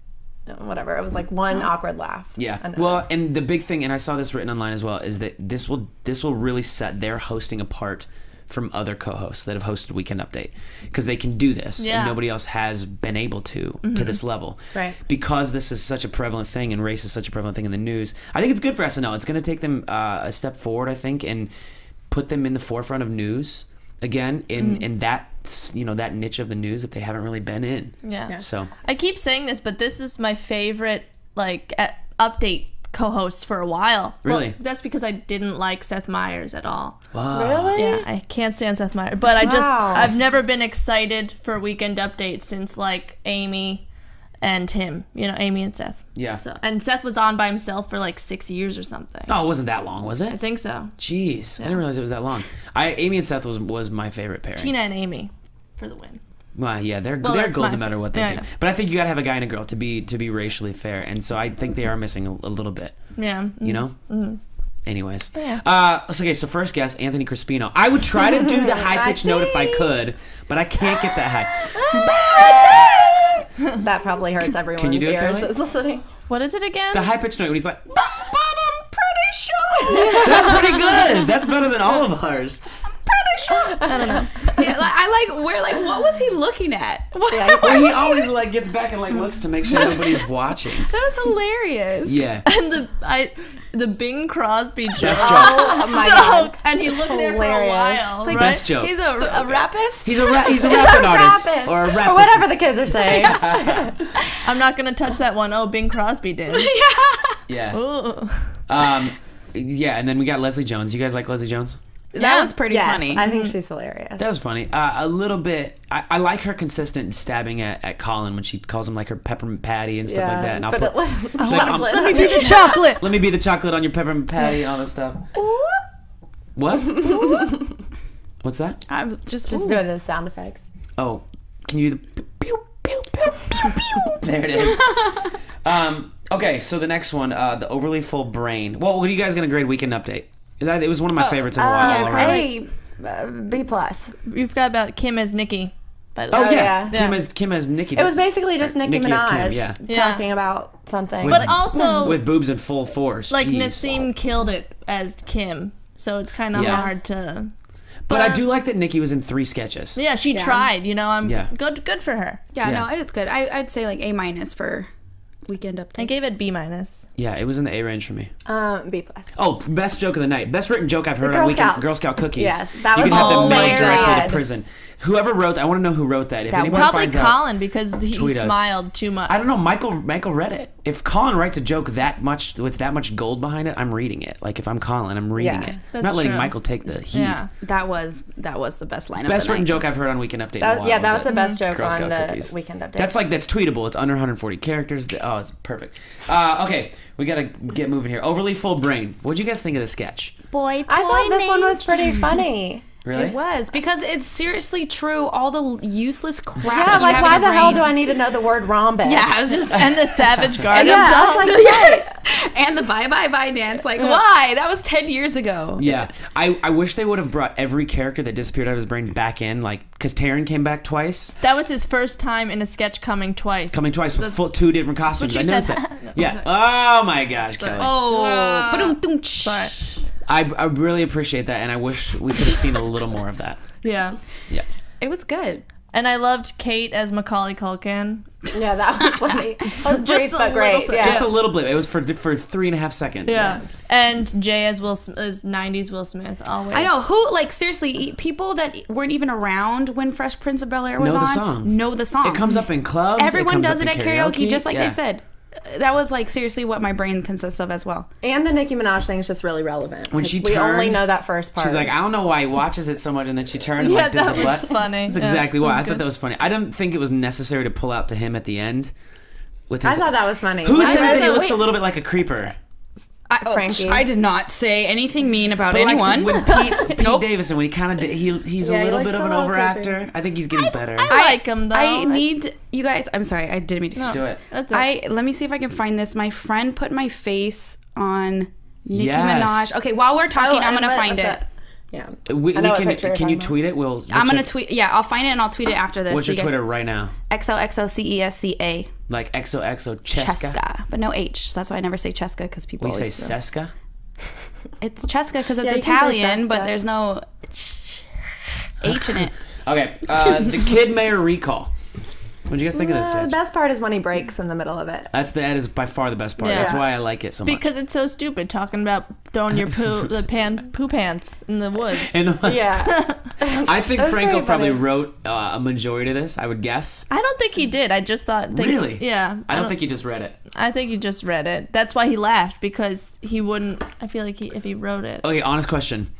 whatever. It was like one awkward laugh. Yeah. And Well, and the big thing, and I saw this written online as well, is that this will this will really set their hosting apart from other co-hosts that have hosted Weekend Update because they can do this Yeah. and nobody else has been able to to this level. Right. Because this is such a prevalent thing and race is such a prevalent thing in the news. I think it's good for SNL. It's going to take them uh, a step forward, I think, and put them in the forefront of news again in in that you know that niche of the news that they haven't really been in. Yeah. So I keep saying this, but this is my favorite like at update co-host for a while. Well, Really? that's because I didn't like Seth Meyers at all. Wow. really? Yeah, I can't stand Seth Meyers, but I just Wow. I've never been excited for Weekend Update since like Amy and him. You know, Amy and Seth. Yeah. So and Seth was on by himself for like six years or something. Oh, it wasn't that long, was it? I think so. Jeez, I didn't realize it was that long. I Amy and Seth was was my favorite pair. Tina and Amy for the win. Well, yeah, they're Well, they're gold no matter what they yeah, do. But I think you gotta have a guy and a girl to be to be racially fair, and so I think they are missing a, a little bit. Yeah. You know. Anyways, Mm-hmm. Yeah. uh, so, okay. So first guess, Anthony Crispino. I would try to do the high pitched note if I could, but I can't get that high. That probably hurts everyone's you do it, ears Kelly? listening. What is it again? The high pitched note when he's like, but I'm pretty sure. "That's pretty good. That's better than all of ours." I don't know. Yeah, like, I like where like what was he looking at? What? Yeah, he's Well, he always like gets back and like looks to make sure nobody's watching. that was hilarious. Yeah. And the I the Bing Crosby joke. Best joke. Oh my So- god. And he looked there for a while, It's like, right? Best joke. He's a, a rapist. He's a ra- he's a rapping artist Rapist. or a rapist. Or whatever the kids are saying. I'm not gonna touch that one. Oh, Bing Crosby did. Yeah. Ooh. Um, yeah, and then we got Leslie Jones. You guys like Leslie Jones? That Yeah. was pretty yes, funny. I think she's hilarious. That was funny. Uh, a little bit. I, I like her consistent stabbing at, at Colin when she calls him like her peppermint patty and stuff like that. And I'll but put, it, like, um, chocolate. let me be the chocolate. let me be the chocolate on your peppermint patty, all this stuff. What? What's that? I'm just, Just doing the sound effects. Oh, can you? Pew, pew, pew, pew, pew, pew. There it is. um, okay, so the next one, uh, the overly full brain. Well, what are you guys gonna grade Weekend Update? That it was one of my favorites in a while. Uh, already. A, uh, B plus. You've got about Kim as Nicki. By the Oh, way. yeah. yeah. Kim as Kim as Nicki. It was basically just Nicki, Nicki as Minaj Kim, yeah. Yeah. talking about something. But also, with boobs in full force. like Jeez. Nassim killed it as Kim, so it's kind of Yeah. hard to. But I do like that Nicki was in three sketches. Yeah, she tried. You know, I'm Yeah. good. Good for her. yeah, Yeah. no, it's good. I, I'd say like A minus for weekend Update. I gave it B minus. Yeah, it was in the A range for me. um, B plus. Oh, best joke of the night. Best written joke I've heard Girl on Weekend Scouts. Girl Scout cookies. Yes, that you was can have them mailed hilarious. directly to prison. Whoever wrote that, I want to know who wrote that. If That anybody Probably finds out, Colin because he Tweet us. smiled too much. I don't know. Michael Michael read it. If Colin writes a joke that much with that much gold behind it, I'm reading it. Like if I'm Colin, I'm reading Yeah, it. I'm that's not letting true. Michael take the heat. Yeah. that was that was the best line. Best of the written night. joke I've heard on Weekend Update. in a That, while yeah, that was that the best joke Girl on Scout the weekend update. That's like that's tweetable. It's under 140 characters. Oh, it's perfect. Uh, okay, we gotta get moving here. Overly full brain. What'd you guys think of the sketch? Boy, I thought this one was pretty funny. Really? It was because it's seriously true. All the useless crap. Yeah, you like have why in the your hell do I need to know the word rhombus? Yeah, I was just and the Savage Garden yeah, song. like, yes. and the bye bye bye dance. Like why? That was ten years ago. Yeah, I, I wish they would have brought every character that disappeared out of his brain back in, like because Taran came back twice, that was his first time in a sketch coming twice. coming twice with full, two different costumes. I noticed said. that. yeah. Oh my gosh, Kelly. Oh, ba-dum-dum. Sorry. I, I really appreciate that, and I wish we could have seen a little more of that. Yeah. Yeah. it was good. And I loved Kate as Macaulay Culkin. yeah, that was funny. That was Just brief, a but great. little bit. Yeah. Just a little blip. It was for for three and a half seconds. Yeah, and Jay as Will Sm- as 90s Will Smith always. I know who like seriously e- people that weren't even around when Fresh Prince of Bel Air was Know the on song. know the song. It comes up in clubs. Everyone comes does up it in at karaoke, just like Yeah. they said. That was like seriously what my brain consists of as well. And the Nicki Minaj thing is just really relevant. When she we only know that first part. She's like, I don't know why he watches it so much, and then she turned and Yeah, like did that the was butt. funny. That's Yeah, exactly that why was I thought that was funny. I didn't think it was necessary to pull out to him at the end. With his, I thought that was funny. Who Why said was that he it- looks a little bit like a creeper? I, oh, Frankie. I did not say anything mean about But anyone. like when Pete, Pete Nope. Davidson, when he kind of he he's Yeah, a little likes bit of an little over actor. I think he's getting better. I like him though. I need you guys. I'm sorry, I didn't mean to. Do it. That's it. I let me see if I can find this. My friend put my face on Nicki Yes. Minaj. Okay, while we're talking, Oh, I'm gonna what- find it. the- Yeah. We, I we what can picture you're can you talking tweet it? We'll. I'm gonna your- tweet. Yeah, I'll find it and I'll tweet it after this. What's so your you guys- Twitter right now? XOXOCESCA. Like XOXO Cheska. Cheska, but no H. So that's why I never say Cheska because people We say always throw- Seska. It's Cheska because it's Yeah, you can say Italian, but Seska. there's no H in it. Okay, uh, the Kid Mayor recall. What do you guys think of this? Uh, the best part is when he breaks in the middle of it. That's the that is by far the best part. Yeah. That's why I like it so much. Because it's so stupid talking about throwing your poo the pan poo pants in the woods. And Yeah. I think Franco probably wrote uh, a majority of this. I would guess. I don't think he did. I just thought. Think, Really? Yeah. I don't think he just read it. I think he just read it. That's why he laughed because he wouldn't. I feel like he if he wrote it. Okay, honest question.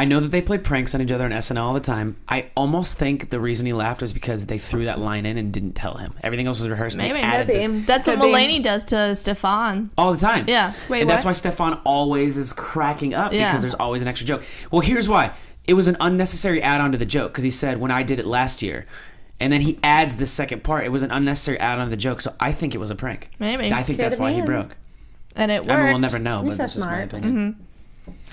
I know that they play pranks on each other on SNL all the time. I almost think the reason he laughed was because they threw that line in and didn't tell him. Everything else was rehearsed. and they Maybe. added Maybe. this That's what Could be. Mulaney does to Stefon. all the time. Yeah. Wait, and that's why? Stefon always is cracking up Yeah. because there's always an extra joke. Well, here's why. It was an unnecessary add-on to the joke because he said when I did it last year, and then he adds the second part. It was an unnecessary add-on to the joke, so I think it was a prank. Maybe. I think Could that's have why he broke. And it worked. I mean, we'll never know, but so that's just my smart. opinion. Mm-hmm.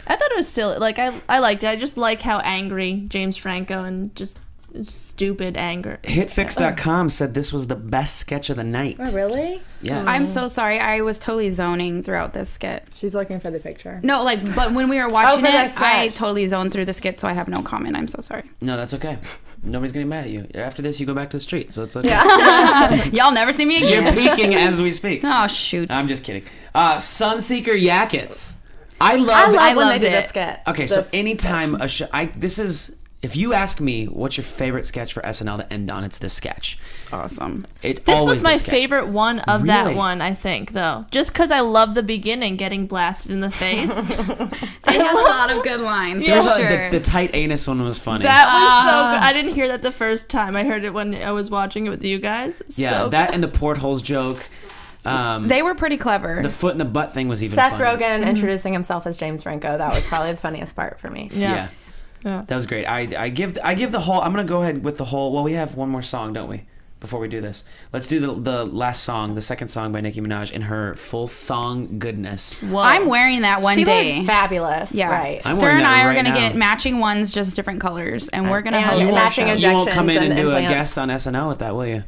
I thought it was silly. Like I, I liked it. I just like how angry James Franco and just stupid anger. Hitfix.com said this was the best sketch of the night. Oh, really? Yes. I'm so sorry. I was totally zoning throughout this skit. She's looking for the picture. No, like, but when we were watching for it, I totally zoned through the skit, so I have no comment. I'm so sorry. No, that's okay. Nobody's getting mad at you. After this, you go back to the street, so it's okay. Yeah. Y'all never see me You're peeking as we speak. oh shoot! I'm just kidding. Uh, Sunseeker Yakets. I love. I love I when they loved did it. the skit. okay, so This anytime a show, I this is. If you ask me what's your favorite sketch for SNL to end on, it's this sketch. awesome. It This always was my this favorite one of Really? that one. I think though, just because I love the beginning, getting blasted in the face. They had a lot of good lines. There's for a- sure. the, the tight anus one was funny. That was so Ah. good. I didn't hear that the first time. I heard it when I was watching it with you guys. yeah, so that and the portholes joke. Um, they were pretty clever. the foot in the butt thing was even Seth funny. Rogen introducing himself as James Franco. That was probably the funniest part for me. Yeah. Yeah. Yeah. That was great. I, I give I give the whole. I'm gonna go ahead with the whole. Well, we have one more song, don't we? Before we do this, let's do the the last song, the second song by Nicki Minaj in her full thong goodness. Whoa. I'm wearing that one she day. fabulous. yeah, Right. I'm Stir wearing and that I are right gonna now. get matching ones, just different colors, and we're gonna And host You that matching show. injections You won't come in and, and do a guest on SNL with that, will you?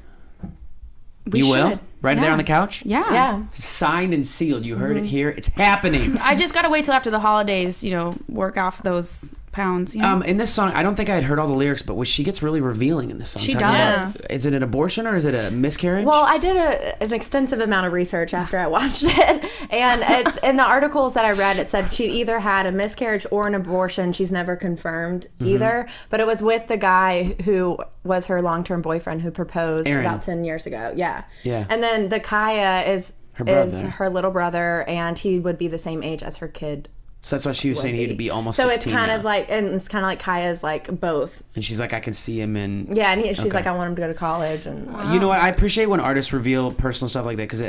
We you will? should. Right there on the couch? Yeah. Yeah. Signed and sealed. You Mm-hmm. heard it here. It's happening. I just gotta wait till after the holidays, you know, work off those pounds. You know? Um, in this song, I don't think I had heard all the lyrics, but she gets really revealing in this song. She Talking about- does. is it an abortion or is it a miscarriage? Well, I did a, an extensive amount of research after I watched it, and it, in the articles that I read, it said she either had a miscarriage or an abortion. She's never confirmed Mm-hmm. either, but it was with the guy who was her long-term boyfriend who proposed Aaron. about ten years ago. Yeah, Yeah. And then the Kaya is Her is her little brother, and he would be the same age as her kid. So that's why she was saying he'd be almost So 16 it's kind now. of like, and it's kind of like Kaya's like both. And she's like, I can see him in. Yeah, and he, she's Okay. like, I want him to go to college, and You know what? I appreciate when artists reveal personal stuff like that because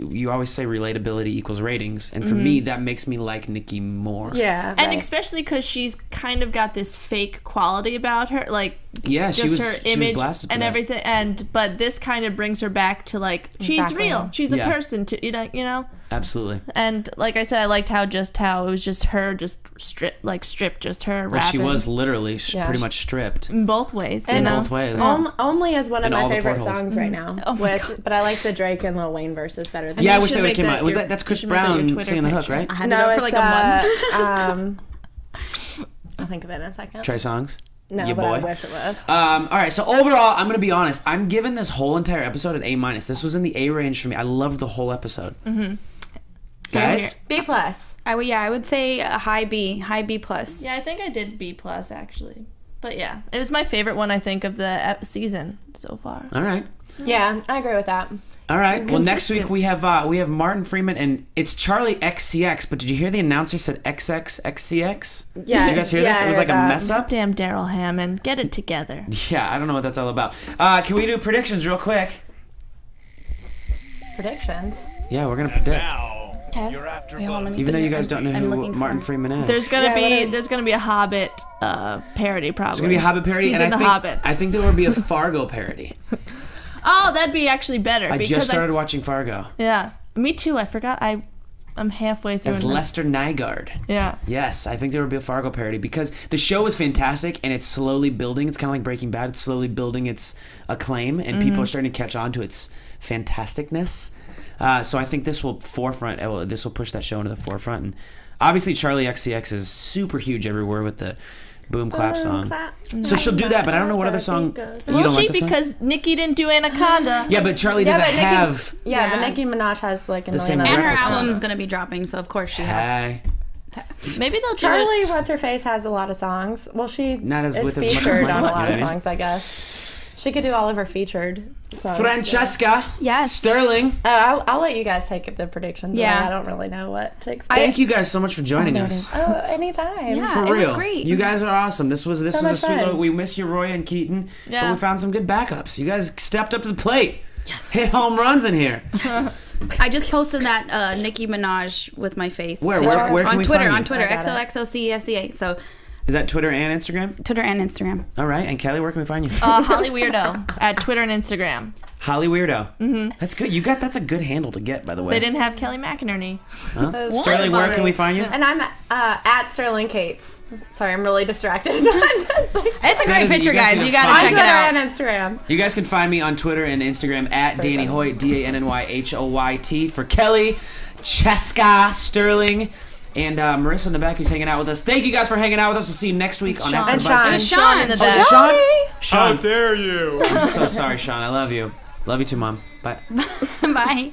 you always say relatability equals ratings, and for me, that makes me like Nicki more. Mm-hmm. yeah, and especially because she's kind of got this fake quality about her, like Yeah, she just was. her she was image and today. everything. And but this kind of brings her back to like she's Exactly. real. She's a Yeah. person. To you know, you know. Absolutely. And like I said, I liked how just how it was just her, just strip like stripped, just her Well, she was literally Yeah. pretty much stripped in both ways. In both ways. Om- only as one of And all my the favorite portholes. songs right now. Oh my with, but I like the Drake and Lil Wayne verses better. Than yeah, I wish should they would have make came that out. Was your- that that's you Chris should make that your Brown Twitter singing the hook, picture. right? I had no, to go it's for like a month. uh, um, I'll think of it in a second. Trey Songz. no, your but I boy. wish it was. Um, all right, so overall, I'm gonna be honest. I'm giving this whole entire episode an A minus. This was in the A range for me. I loved the whole episode. Mm-hmm. Guys, B plus. I would, yeah, I would say a high B, high B plus. Yeah, I think I did B plus actually. But yeah, it was my favorite one I think of the season so far. all right, Yeah, I agree with that. all right. Well, next week we have uh, we have Martin Freeman and it's Charli XCX. But did you hear the announcer said XXXCX? Yeah, Did you guys hear yeah, this? I It was heard like a that. mess up. Damn Darrell Hammond, get it together. Yeah, I don't know what that's all about. Uh, can we do predictions real quick? Predictions. Yeah, we're gonna predict. Now, Okay. Wait, on, Even though you guys don't know I'm who looking for Martin. Freeman is. There's gonna Yeah, be is- there's gonna be a Hobbit uh, parody probably. There's gonna be a Hobbit parody, He's and in I the think Hobbit. I think there will be a Fargo parody. Oh, that'd be actually better I because just started I, watching Fargo. yeah, me too. I forgot I I'm halfway through. as Lester Nygaard. Yeah. Yes, I think there would be a Fargo parody because the show is fantastic and it's slowly building. It's kind of like Breaking Bad. It's slowly building its acclaim and people are starting to catch on to its fantasticness. Uh, so I think this will forefront. uh, This will push that show into the forefront. And obviously, Charli XCX is super huge everywhere with the boom clap song. So she'll do that, but I don't know what other song. You Will she? like the song? because Nicki didn't do Anaconda. yeah, but Charli Yeah, doesn't but Nicki- have. Yeah, but Yeah. Nicki Minaj has like a The same And her album is gonna be dropping, so of course she has. Hey. Maybe they'll Charli, it. what's her face, has a lot of songs. Well, she Not as is with as much featured on a lot of what I mean? songs, I guess. She could do all of her featured songs. Francesca Yes. Sterling. Oh, I'll, I'll let you guys take the predictions. Yeah. Yeah, I don't really know what to expect. Thank you guys so much for joining us. Oh, anytime. Yeah. For it was real, great. you guys are awesome. This was this So was a much sweet. fun. Little, we miss you, Roy and Keaton, but Yeah. we found some good backups. You guys stepped up to the plate. Yes. Hit home runs in here. I just posted that uh, Nicki Minaj with my face. Where? picture Where- where can on we Twitter? find you? On Twitter, I got it. XOXOCESCA. So Is that Twitter and Instagram? Twitter and Instagram. All right. And Kelly, where can we find you? Uh, Holly Weirdo at Twitter and Instagram. Holly Weirdo. Mm-hmm. That's good. You got that's a good handle to get, by the way. They didn't have Kelly McInerney. Huh? Sterling, where can we find you? And I'm uh, at Sterling Cates. Sorry, I'm really distracted. I'm It's a great picture, you guys guys. You gotta find check Twitter it out. on Instagram. You guys can find me on Twitter and Instagram at Danny Hoyt, D A N N Y H O Y T. For Kelly, Cheska, Sterling, and uh, Marissa in the back who's hanging out with us. Thank you guys for hanging out with us. We'll see you next week on Sean. After And the Buzz. Sean. And Sean. Sean in the Oh, back. Sean? Sean. dare you? I'm so sorry, Sean. I love you. Love you too, Mom. Bye. Bye.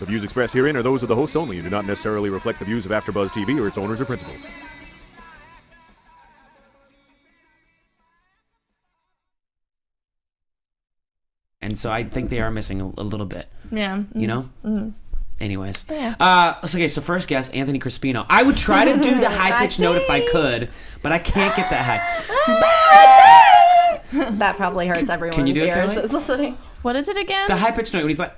The views expressed herein are those of the hosts only and do not necessarily reflect the views of AfterBuzz TV or its owners or principals. And so I think they are missing a, a little bit. Yeah. You know. Anyways, uh, so, okay. So first guess, Anthony Crispino. I would try to do the high pitched note if I could, but I can't get that high. That probably hurts everyone's you do it, ears Kelly? that's listening. What is it again? The high pitched note when he's like,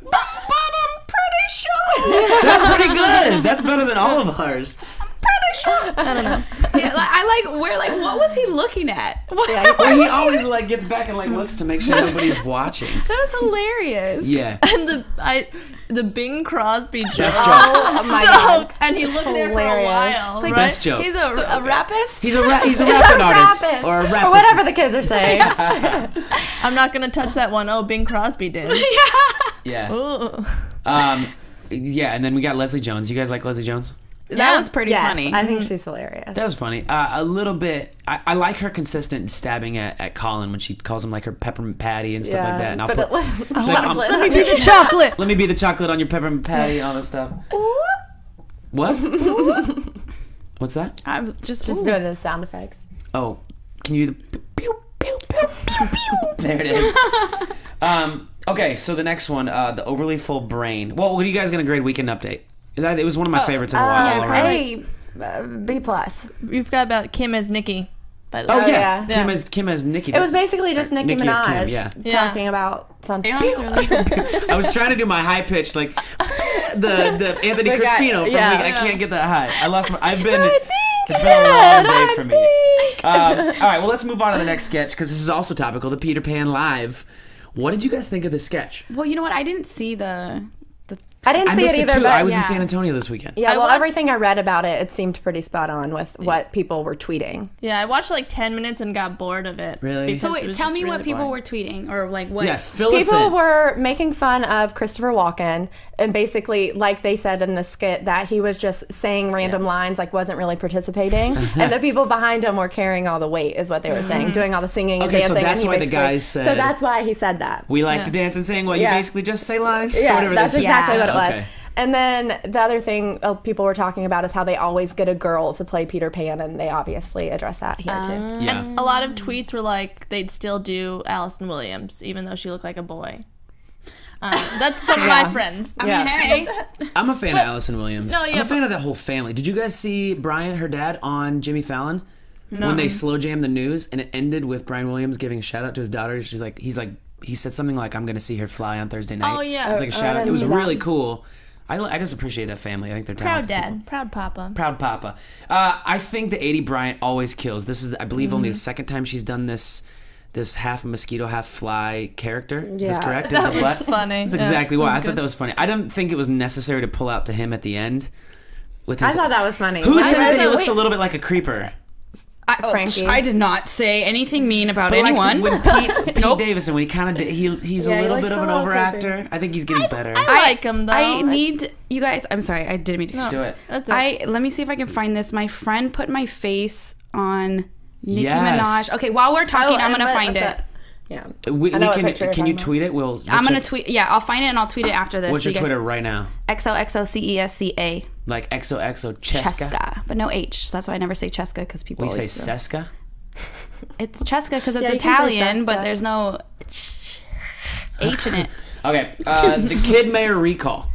"That's pretty good. That's better than all of ours." I don't know. Yeah, like, I like. Where? Like, what was he looking at? What? Yeah, he's Well, he always like gets back and like looks to make sure nobody's watching. that was hilarious. Yeah. And the I the Bing Crosby joke. Best joke. Oh my So- god. And he looked there for a while, It's like, right? Best joke. He's a, a rapist. He's a ra- he's a rapping artist Rapist. or a Or whatever the kids are saying. I'm not gonna touch that one. Oh, Bing Crosby did. Yeah. Ooh. Um. Yeah, and then we got Leslie Jones. You guys like Leslie Jones? That Yeah. was pretty yes, funny. I think she's hilarious. That was funny. Uh, a little bit. I, I like her consistent stabbing at, at Colin when she calls him like her peppermint patty and stuff like that. And I'll but put, it, let, like, I'm- let, let me be the chocolate. let me be the chocolate on your peppermint patty, and all this stuff. What? What's that? I'm just. Just ooh. doing the sound effects. Oh, can you pew pew pew pew pew? There it is. um. Okay, so the next one, uh, the overly full brain. Well, what are you guys gonna grade weekend update? That it was one of my favorites in a while. Uh, already. A, uh, B plus. You've got about Kim as Nicki. By the Oh, way. yeah. yeah. Kim Yeah. as Kim as Nicki. It was basically just Nicki Nicki as Minaj Kim, yeah. Yeah. talking about something. It was really- I was trying to do my high pitch like the the Anthony The guy- Crispino from yeah. Week- I can't get that high. I lost my. I've been. It's think been a long day for me. think. Um, all right, well, let's move on to the next sketch because this is also topical. The Peter Pan Live. What did you guys think of this sketch? well, you know what? I didn't see the. the I didn't I see it it either, too. but I was in. San Antonio this weekend. yeah. I Well, wa- everything I read about it, it seemed pretty spot on with what people were tweeting. Yeah, I watched like 10 minutes and got bored of it. Really? so wait, tell just me what people boring. were tweeting or like what. Yeah, fill us People in. were making fun of Christopher Walken, and basically, like they said in the skit, that he was just saying random lines, like wasn't really participating, and the people behind him were carrying all the weight, is what they were saying, mm-hmm. doing all the singing Okay, and so dancing. that's and he why the guys said- So that's why he said that. we like Yeah. to dance and sing. Well, Yeah. you basically just say lines. yeah, whatever that's they exactly Yeah. what it was. Okay. And then the other thing uh, people were talking about is how they always get a girl to play Peter Pan, and they obviously address that here too. Yeah. And a lot of tweets were like they'd still do Allison Williams even though she looked like a boy. Uh, that's some of Yeah. my friends. I Yeah. mean, hey. I'm a fan of Allison Williams. No, yeah, I'm a fan of that whole family. Did you guys see Brian, her dad, on Jimmy Fallon? When they slow jammed the news and it ended with Brian Williams giving a shout out to his daughter. She's like, he's like, he said something like, "I'm going to see her fly on Thursday night." Oh, yeah. it was like a Oh, shout out. It was that. really cool. I, I just appreciate that family. I think they're Proud dad, people. proud papa. Proud Papa. Uh, I think the Aidy Bryant always kills. This is, I believe, only the Mm-hmm. second time she's done this. This half mosquito, half fly character. Is this correct? That was funny. That's exactly that why I thought that was funny. I didn't think it was necessary to pull out to him at the end. With his, I thought that was funny. Who I said read that he looks wait, a little bit like a creeper? I, oh, Frankie. I did not say anything mean about But like anyone. with Pete, Pete Nope. Davidson, when he kind of he he's Yeah, a little likes bit of an little overactor. I think he's getting better. I like him though. I need you guys. I'm sorry, I didn't mean to. Do it. That's it. I let me see if I can find this. My friend put my face on Nicki Yes. Minaj. Okay, while we're talking, Oh, I'm gonna what- find it. but- Yeah. We, we can you're can you tweet it? We'll. I'm gonna your- tweet. Yeah, I'll find it and I'll tweet it after this. What's so your you guys- Twitter right now? XOXOCESCA. Like XOXO Cheska. Cheska, but no H. So that's why I never say Cheska because people We say always throw- Seska. It's Cheska because it's Yeah, you can say Italian, but there's no H in it. Okay. Uh, the Kid Mayor recall.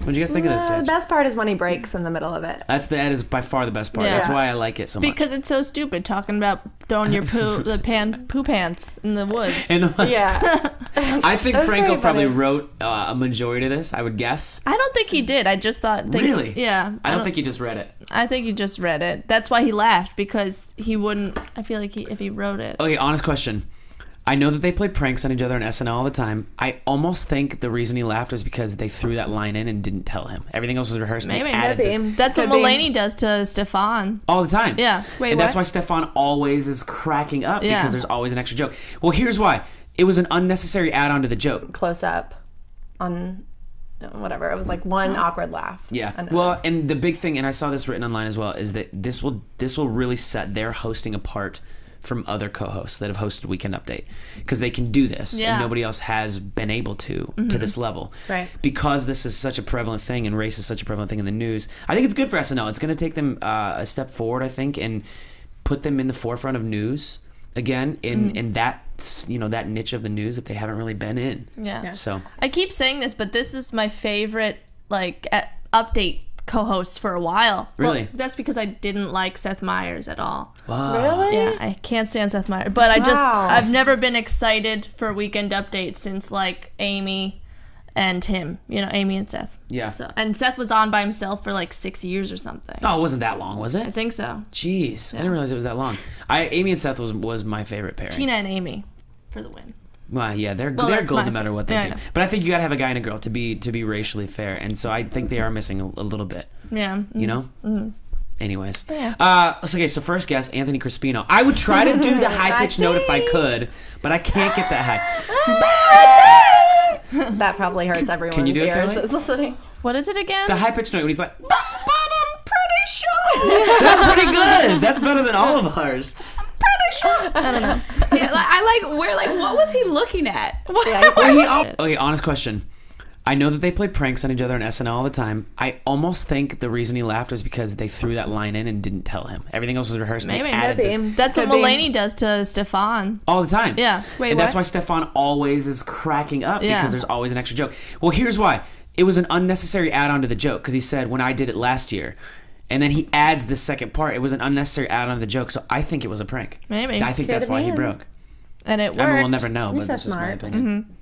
What do you guys think of this? Uh, the best part is when he breaks in the middle of it. That's the, that is by far the best part. Yeah. That's why I like it so much. because it's so stupid talking about throwing your poo the pan poo pants in the woods. And the- woods. Yeah. I think Franco probably wrote uh, a majority of this. I would guess. I don't think he did. I just thought. Think, Really? Yeah. I don't think he just read it. I think he just read it. That's why he laughed because he wouldn't. I feel like he, if he wrote it. Okay, honest question. I know that they play pranks on each other on SNL all the time. I almost think the reason he laughed was because they threw that line in and didn't tell him. Everything else was rehearsed. and they Maybe. added Maybe. this That's what Could be. Mulaney does to Stefon. all the time. Yeah. Wait, and that's why what? Stefon always is cracking up Yeah. because there's always an extra joke. Well, here's why. It was an unnecessary add-on to the joke. Close up on whatever. It was like one awkward laugh. Yeah. And Well, and the big thing, and I saw this written online as well, is that this will this will really set their hosting apart from other co-hosts that have hosted Weekend Update because they can do this Yeah. and nobody else has been able to to this level. Right. Because this is such a prevalent thing and race is such a prevalent thing in the news. I think it's good for SNL. It's going to take them uh, a step forward, I think, and put them in the forefront of news again in in that you know that niche of the news that they haven't really been in. Yeah. So I keep saying this, but this is my favorite like at, update co-host for a while. Well, Really? that's because I didn't like Seth Meyers at all. Really? Yeah, I can't stand Seth Meyers, but I just Wow. I've never been excited for Weekend Update since like Amy and him. You know, Amy and Seth. Yeah. So and Seth was on by himself for like six years or something. oh, it wasn't that long, was it? I think so. Jeez, I didn't realize it was that long. I Amy and Seth was was my favorite pair. Tina and Amy for the win. Well, yeah, they're Well, they're that's gold no matter what they yeah, do. yeah. But I think you gotta have a guy and a girl to be to be racially fair, and so I think they are missing a, a little bit. Yeah. You know. Mm-hmm. Mm-hmm. Anyways. Yeah. uh, so, okay. So first guess, Anthony Crispino. I would try to do the high pitched note if I could, but I can't get that high. That probably hurts everyone's Can you do it, ears Kelly? listening. What is it again? The high pitched note when he's like, but I'm pretty sure. "That's pretty good. That's better than all of ours." I'm pretty sure. I don't know. Yeah, like, I like. Where like what was he looking at? What? Yeah, he's he like, al- okay, honest question. I know that they play pranks on each other on SNL all the time. I almost think the reason he laughed was because they threw that line in and didn't tell him. Everything else was rehearsed. and they Maybe. added Maybe. this That's what Could be. Mulaney does to Stefon. all the time. Yeah. Wait, and that's why Stefon always is cracking up Yeah. because there's always an extra joke. Well, here's why. It was an unnecessary add-on to the joke because he said when I did it last year, and then he adds the second part. It was an unnecessary add-on to the joke, so I think it was a prank. Maybe. I think Could that's have why he broke. And it worked. I mean, we'll never know, He's but so this is my smart. opinion. Mm-hmm.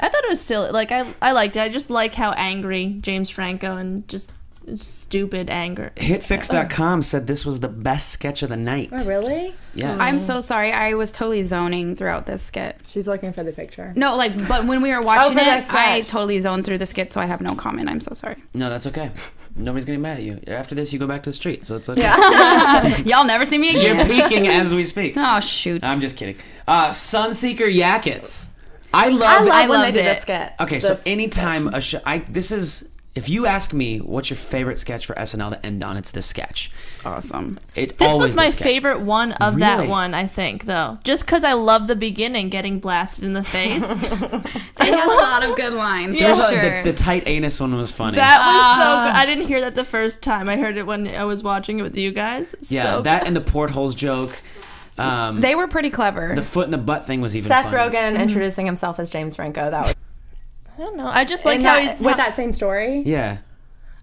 I thought it was silly. Like I, I liked it. I just like how angry James Franco and just stupid anger. Hitfix.com said this was the best sketch of the night. Oh, really? Yes. I'm so sorry. I was totally zoning throughout this skit. She's looking for the picture. No, like, but when we were watching for it, I totally zoned through the skit, so I have no comment. I'm so sorry. no, that's okay. Nobody's getting mad at you. After this, you go back to the street, so it's okay. Yeah. Y'all never see me again. You're peeking as we speak. oh shoot. I'm just kidding. Uh, Sunseeker Yakets. I love. I love I when they loved did it. the skit. Okay, so This anytime a show, I this is if you ask me what's your favorite sketch for SNL to end on, it's this sketch. awesome. It This always was my this favorite one of Really? that one. I think though, just because I love the beginning, getting blasted in the face. They had a lot of good lines. There's for a- sure. the, the tight anus one was funny. That was so Ah. good. I didn't hear that the first time. I heard it when I was watching it with you guys. yeah, so that and the portholes joke. Um, they were pretty clever. the foot in the butt thing was even Seth funny. Rogen introducing himself as James Franco. That was I don't know. I just liked And how that- he, with how- that same story. Yeah.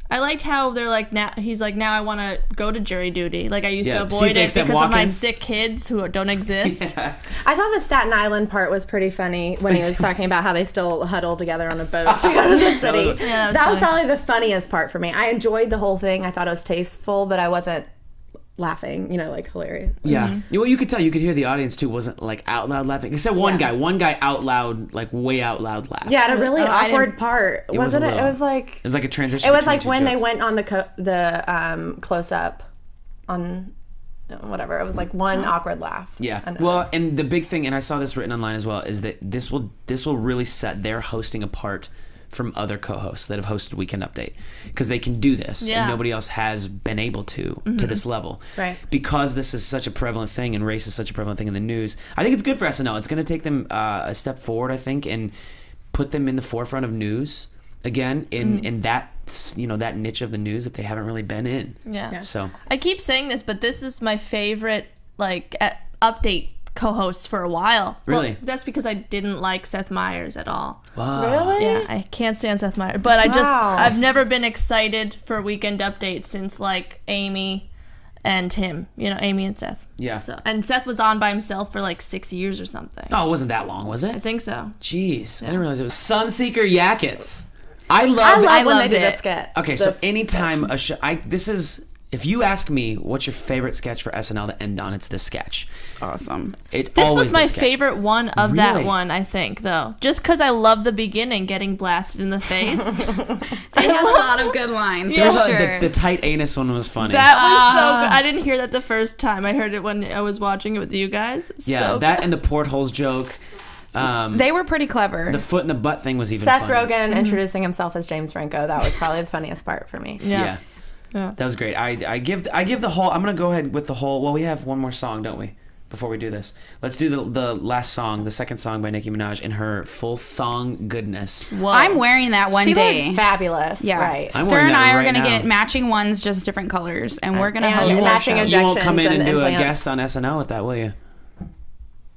I liked how they're like now. He's like now I want to go to jury duty. Like I used Yeah, to avoid it because of my sick kids who don't exist. I thought the Staten Island part was pretty funny when he was talking about how they still huddle together on a boat to go to the city. Yeah, that was that was probably the funniest part for me. I enjoyed the whole thing. I thought it was tasteful, but I wasn't laughing. You know, like hilarious. Yeah. Mm-hmm. Well, you could tell. You could hear the audience too wasn't like out loud laughing. Except one Yeah. guy. One guy out loud, like way out loud laughed. Yeah, at a really Oh, awkward part. It was wasn't a it? It was like It was like a transition. it was like two when they went on the co- the um, close up on whatever. It was like one awkward laugh. Yeah. And- Well, and the big thing, and I saw this written online as well, is that this will this will really set their hosting apart from other co-hosts that have hosted Weekend Update because they can do this Yeah. and nobody else has been able to to this level. Right. Because this is such a prevalent thing and race is such a prevalent thing in the news. I think it's good for SNL. It's going to take them uh, a step forward, I think, and put them in the forefront of news again in in that you know that niche of the news that they haven't really been in. Yeah. So I keep saying this, but this is my favorite like update co-host for a while. Well, Really? that's because I didn't like Seth Meyers at all. Wow. really? Yeah, I can't stand Seth Meyers, but I just I've never been excited for Weekend Update since like Amy and him. You know, Amy and Seth. Yeah. So and Seth was on by himself for like six years or something. Oh, it wasn't that long, was it? I think so. Jeez, I didn't realize it was Sunseeker Yakets. I I love. love I when they loved do it. skit. okay, so This anytime a show, I this is if you ask me what's your favorite sketch for SNL to end on, it's this sketch. Awesome. It This was my sketch. favorite one of Really? that one, I think, though. Just because I love the beginning, getting blasted in the face. They had a lot of good lines. There was for a- sure. the, the tight anus one was funny. That was so Ah. good. I didn't hear that the first time. I heard it when I was watching it with you guys. yeah, so that and the portholes joke. Um, they were pretty clever. the foot in the butt thing was even Seth funny. Rogen introducing himself as James Franco. That was probably the funniest part for me. Yeah. Yeah. Yeah. That was great. I, I give I give the whole. I'm gonna go ahead with the whole. Well, we have one more song, don't we? Before we do this, let's do the the last song, the second song by Nicki Minaj in her full thong goodness. Whoa. I'm wearing that one She day. looked fabulous. yeah, Right. I'm Stir wearing and that I are right gonna now. get matching ones, just different colors, and we're gonna And host You that matching show. You won't come in and, Injections do a and guest on SNL with that, will you?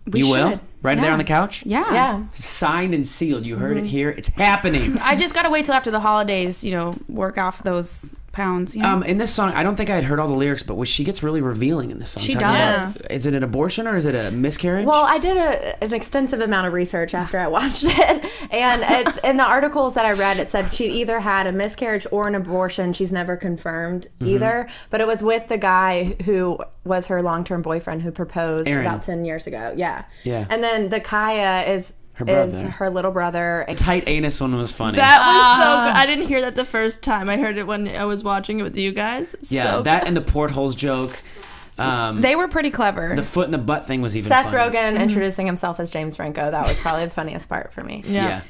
We you will? should. Right there Yeah. on the couch? Yeah. Yeah. Signed and sealed. You Mm-hmm. heard it here. It's happening. I just gotta wait till after the holidays, you know, work off those pounds. You know? Um, in this song, I don't think I had heard all the lyrics, but she gets really revealing in this song. She Talk about- does. Is it an abortion or is it a miscarriage? Well, I did a, an extensive amount of research after I watched it, and it, in the articles that I read, it said she either had a miscarriage or an abortion. She's never confirmed Mm-hmm. either, but it was with the guy who was her long-term boyfriend who proposed Aaron. about ten years ago. Yeah, Yeah. And then the Kaya is Her is her little brother. And Tight anus one was funny. That was Ah. so good. I didn't hear that the first time. I heard it when I was watching it with you guys. yeah, so that and the portholes joke. Um, they were pretty clever. the foot in the butt thing was even Seth funny. Rogen introducing himself as James Franco. That was probably the funniest part for me. Yeah. Yeah.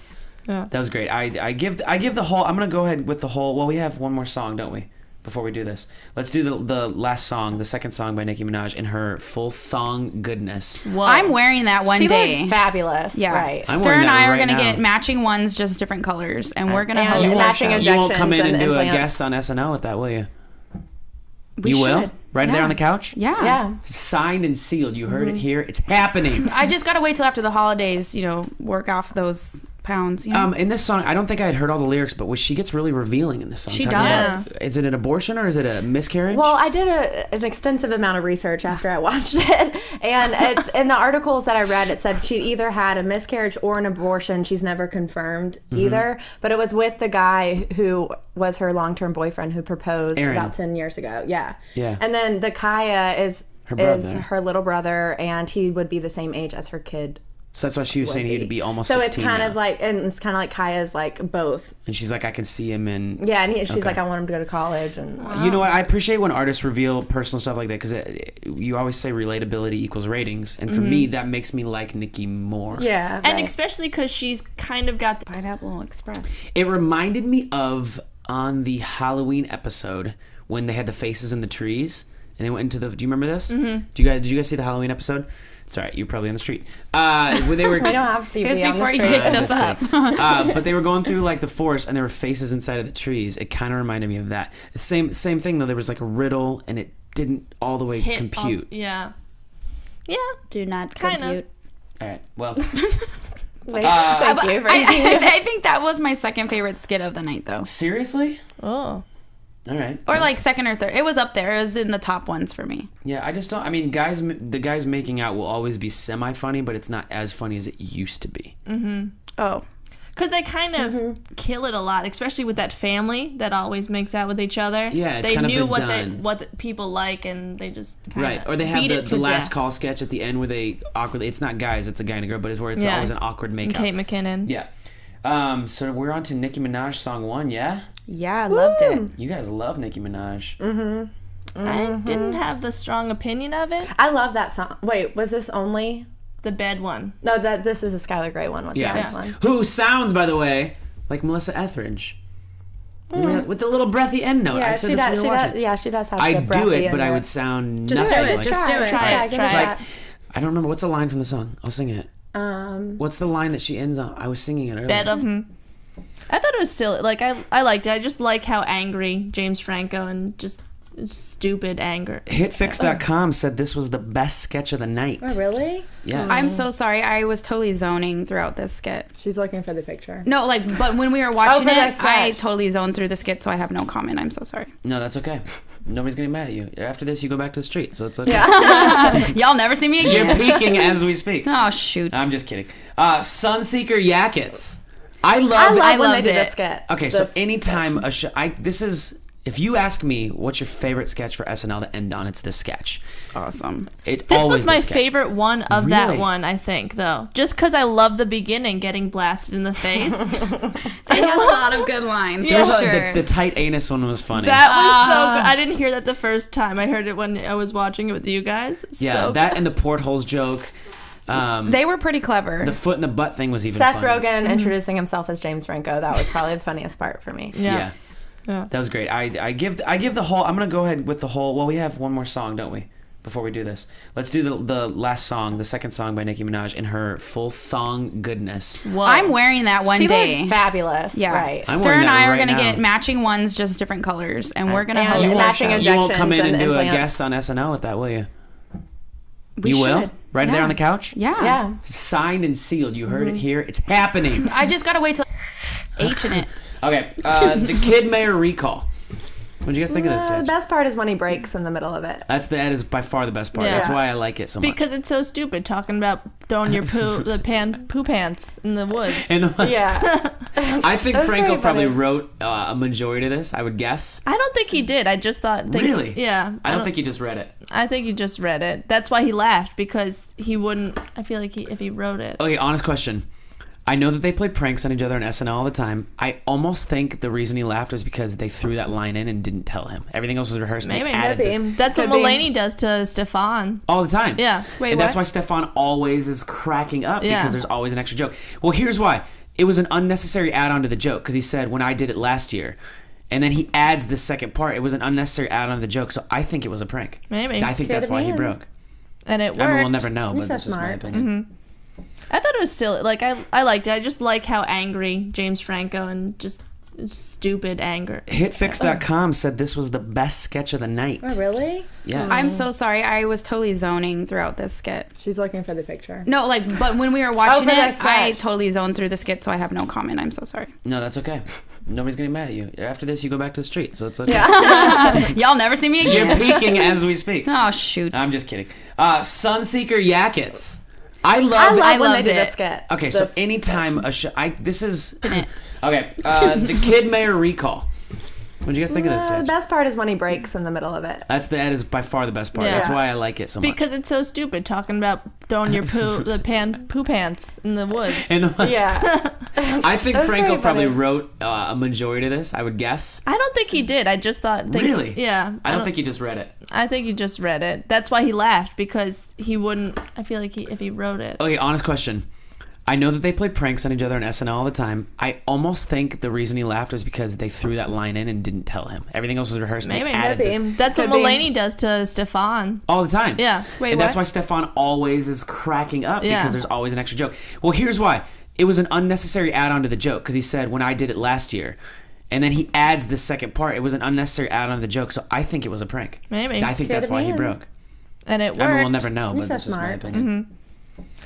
Yeah. That was great. I, I give I give the whole. I'm gonna go ahead with the whole. Well, we have one more song, don't we? Before we do this, let's do the the last song, the second song by Nicki Minaj in her full thong goodness. Whoa. I'm wearing that one She day. looked fabulous. yeah, right. I'm Stir wearing and that I are right going to get matching ones, just different colors, and we're gonna And host You that matching show. a- You won't come in and, Injections do a guest on SNL with that, will you? We you will? should. Right there on the couch? Yeah. yeah. Signed and sealed. You Mm-hmm. heard it here. It's happening. I just gotta wait till after the holidays, you know, work off those pounds. You know? Um, in this song, I don't think I had heard all the lyrics, but she gets really revealing in this song. She Talk about- does. Is it an abortion or is it a miscarriage? Well, I did a, an extensive amount of research after I watched it, and it, in the articles that I read, it said she either had a miscarriage or an abortion. She's never confirmed Mm-hmm. either, but it was with the guy who was her long-term boyfriend who proposed Aaron. about ten years ago. Yeah, Yeah. And then the Kaya is Her is her little brother, and he would be the same age as her kid. So that's why she was saying he'd be almost So 16 it's kind now. of like, and it's kind of like Kaya's like both. and she's like, I can see him in. Yeah, and he, she's Okay. like, I want him to go to college, and You know what? I appreciate when artists reveal personal stuff like that because you always say relatability equals ratings, and for me, that makes me like Nicki more. Mm-hmm. yeah, and especially because she's kind of got the Pineapple Express. It reminded me of on the Halloween episode when they had the faces in the trees and they went into the. Do you remember this? Mm-hmm. Do you guys? Did you guys see the Halloween episode? It's all right. You're probably on the street. Uh, when they were. we don't have to It was be on the before you street. picked us up. uh, but they were going through like the forest, and there were faces inside of the trees. It kind of reminded me of that. Same same thing though. There was like a riddle, and it didn't all the way hit compute. Of, yeah. Yeah. Do not Kinda. compute. All right. Well, Wait, thank you. I, I, I think that was my second favorite skit of the night, though, Seriously? Oh. All right. or like second or third. It was up there. It was in the top ones for me. Yeah, I just don't. I mean, guys, the guys making out will always be semi funny, but it's not as funny as it used to be. Mm-hmm. Oh, Because they kind of Mm-hmm. kill it a lot, especially with that family that always makes out with each other. Yeah, it's they kinda knew been what they done. what the people like, and they just kinda Right, or they have the, it the to last death. call sketch at the end where they awkwardly. It's not guys, it's a guy and a girl, but it's where it's Yeah. always an awkward And. Kate McKinnon. Yeah. Um. So we're on to Nicki Minaj song one. Yeah. Yeah, I loved it. You guys love Nicki Minaj. mm-hmm I didn't have the strong opinion of it. I love that song. Wait, was this only? The bed one. No, that this is a Skylar Grey one. What's Yeah. that one? Who sounds, by the way, like Melissa Etheridge. With the little breathy end note. I Hmm. Said she this when does. we She were does. watching. Yeah, she does have. I do it, but I would sound just nothing do it, like just do it. Try it. Try like, it. Like, I don't remember what's the line from the song. I'll sing it. Um, What's the line that she ends on? I was singing it earlier. Bed of. I thought it was silly. Like I, I liked it. I just like how angry James Franco and just stupid anger. Hitfix.com said this was the best sketch of the night. oh, really? Yes. I'm so sorry. I was totally zoning throughout this skit. She's looking for the picture. No, like, but when we were watching for it, I totally zoned through the skit, so I have no comment. I'm so sorry. no, that's okay. Nobody's getting mad at you. After this, you go back to the street, so it's okay. Yeah. Y'all never see me again. You're peeking as we speak. oh shoot. I'm just kidding. Uh, Sunseeker Yakets. I love. I love I when they loved did it. the skit. okay, so This anytime a show, I this is. If you ask me what's your favorite sketch for SNL to end on, it's this sketch. awesome. It This always was my this favorite one of Really? that one, I think, though. Just because I love the beginning, getting blasted in the face. They had a lot of good lines. There's for a- sure. the, the tight anus one was funny. That was so Ah. good. I didn't hear that the first time. I heard it when I was watching it with you guys. yeah, so that and the portholes joke. Um, they were pretty clever. the foot in the butt thing was even Seth funny. Rogen introducing himself as James Franco. That was probably the funniest part for me. Yeah. Yeah. Yeah. That was great. I, I give I give the whole. I'm gonna go ahead with the whole. Well, we have one more song, don't we? Before we do this, let's do the the last song, the second song by Nicki Minaj in her full thong goodness. Whoa. I'm wearing that one She day. fabulous. yeah, Right. I'm Stir wearing and that I are right gonna now. get matching ones, just different colors, and we're gonna And host You that matching show. injections You won't come in and, and do a guest on SNL with that, will you? We you will should. right there on the couch. Yeah. Yeah. Signed and sealed. You Mm-hmm. heard it here. It's happening. I just gotta wait till H in it. Okay. Uh, the Kid Mayor recall. What do you guys think of this? Uh, the best part is when he breaks in the middle of it. That's the, that is by far the best part. Yeah. That's why I like it so much. because it's so stupid talking about throwing your poo the pan poo pants in the woods. and Yeah. I think Franco probably wrote uh, a majority of this. I would guess. I don't think he did. I just thought. Think, Really? Yeah. I don't think he just read it. I think he just read it. That's why he laughed because he wouldn't. I feel like he, if he wrote it. Okay, honest question. I know that they play pranks on each other on SNL all the time. I almost think the reason he laughed was because they threw that line in and didn't tell him. Everything else was rehearsed. and they Maybe. added Maybe. this That's what Could be. Mulaney does to Stefon. all the time. Yeah. Wait, and that's why what? Stefon always is cracking up Yeah. because there's always an extra joke. Well, here's why. It was an unnecessary add-on to the joke because he said when I did it last year, and then he adds the second part. It was an unnecessary add-on to the joke, so I think it was a prank. Maybe. I think Could that's have why he been. broke. And it worked. I mean, we'll never know, but so that's just my smart. opinion. Mm-hmm. I thought it was silly. Like I, I liked it. I just like how angry James Franco and just stupid anger. Hitfix.com said this was the best sketch of the night. Oh, really? Yes. I'm so sorry. I was totally zoning throughout this skit. She's looking for the picture. No, like, but when we were watching for it, I totally zoned through the skit, so I have no comment. I'm so sorry. No, that's okay. Nobody's getting mad at you. After this, you go back to the street, so it's okay. Y'all never see me again. You're again. peeking as we speak. oh shoot. I'm just kidding. Uh, Sunseeker Yakets. I love. I love I when they loved did it. the skit. okay, so anytime a show, I this is okay. Uh, the Kid Mayor recall. What do you guys think of this? Uh, the Sitch? best part is when he breaks in the middle of it. That's the, that is by far the best part. Yeah. That's why I like it so much. Because it's so stupid talking about throwing your poo the pan poo pants in the woods. and Yeah. I think That's Franco very probably funny. wrote uh, a majority of this. I would guess. I don't think he did. I just thought. Think, Really? Yeah. I don't think he just read it. I think he just read it. That's why he laughed because he wouldn't. I feel like he, if he wrote it. Okay, honest question. I know that they play pranks on each other on SNL all the time. I almost think the reason he laughed was because they threw that line in and didn't tell him. Everything else was rehearsed. Maybe. added Maybe. this That's what Could be. Mulaney does to Stefon. all the time. Yeah. Wait, and that's why Stefon always is cracking up Yeah. because there's always an extra joke. Well, here's why. It was an unnecessary add-on to the joke because he said when I did it last year, and then he adds the second part. It was an unnecessary add-on to the joke, so I think it was a prank. Maybe. I think Could that's have why he broke. And it worked. I mean, we'll never know, but so that's just my smart. opinion. Mm-hmm.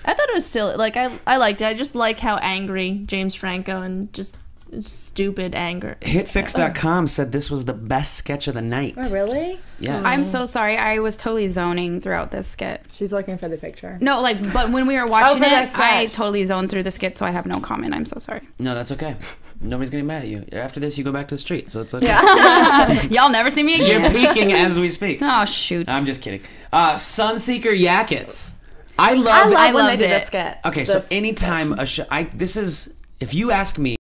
I thought it was silly. Like I, I liked it. I just like how angry James Franco and just stupid anger. Hitfix.com said this was the best sketch of the night. Oh, really? Yes. I'm so sorry. I was totally zoning throughout this skit. She's looking for the picture. No, like, but when we were watching for it, I totally zoned through the skit, so I have no comment. I'm so sorry. no, that's okay. Nobody's getting mad at you. After this, you go back to the street, so it's okay. Yeah. Y'all never see me again. You're again. peeking as we speak. oh shoot. I'm just kidding. Uh, Sunseeker Yakets. I love. I love I when they loved did it. this skit. okay, so This anytime a show, I this is if you ask me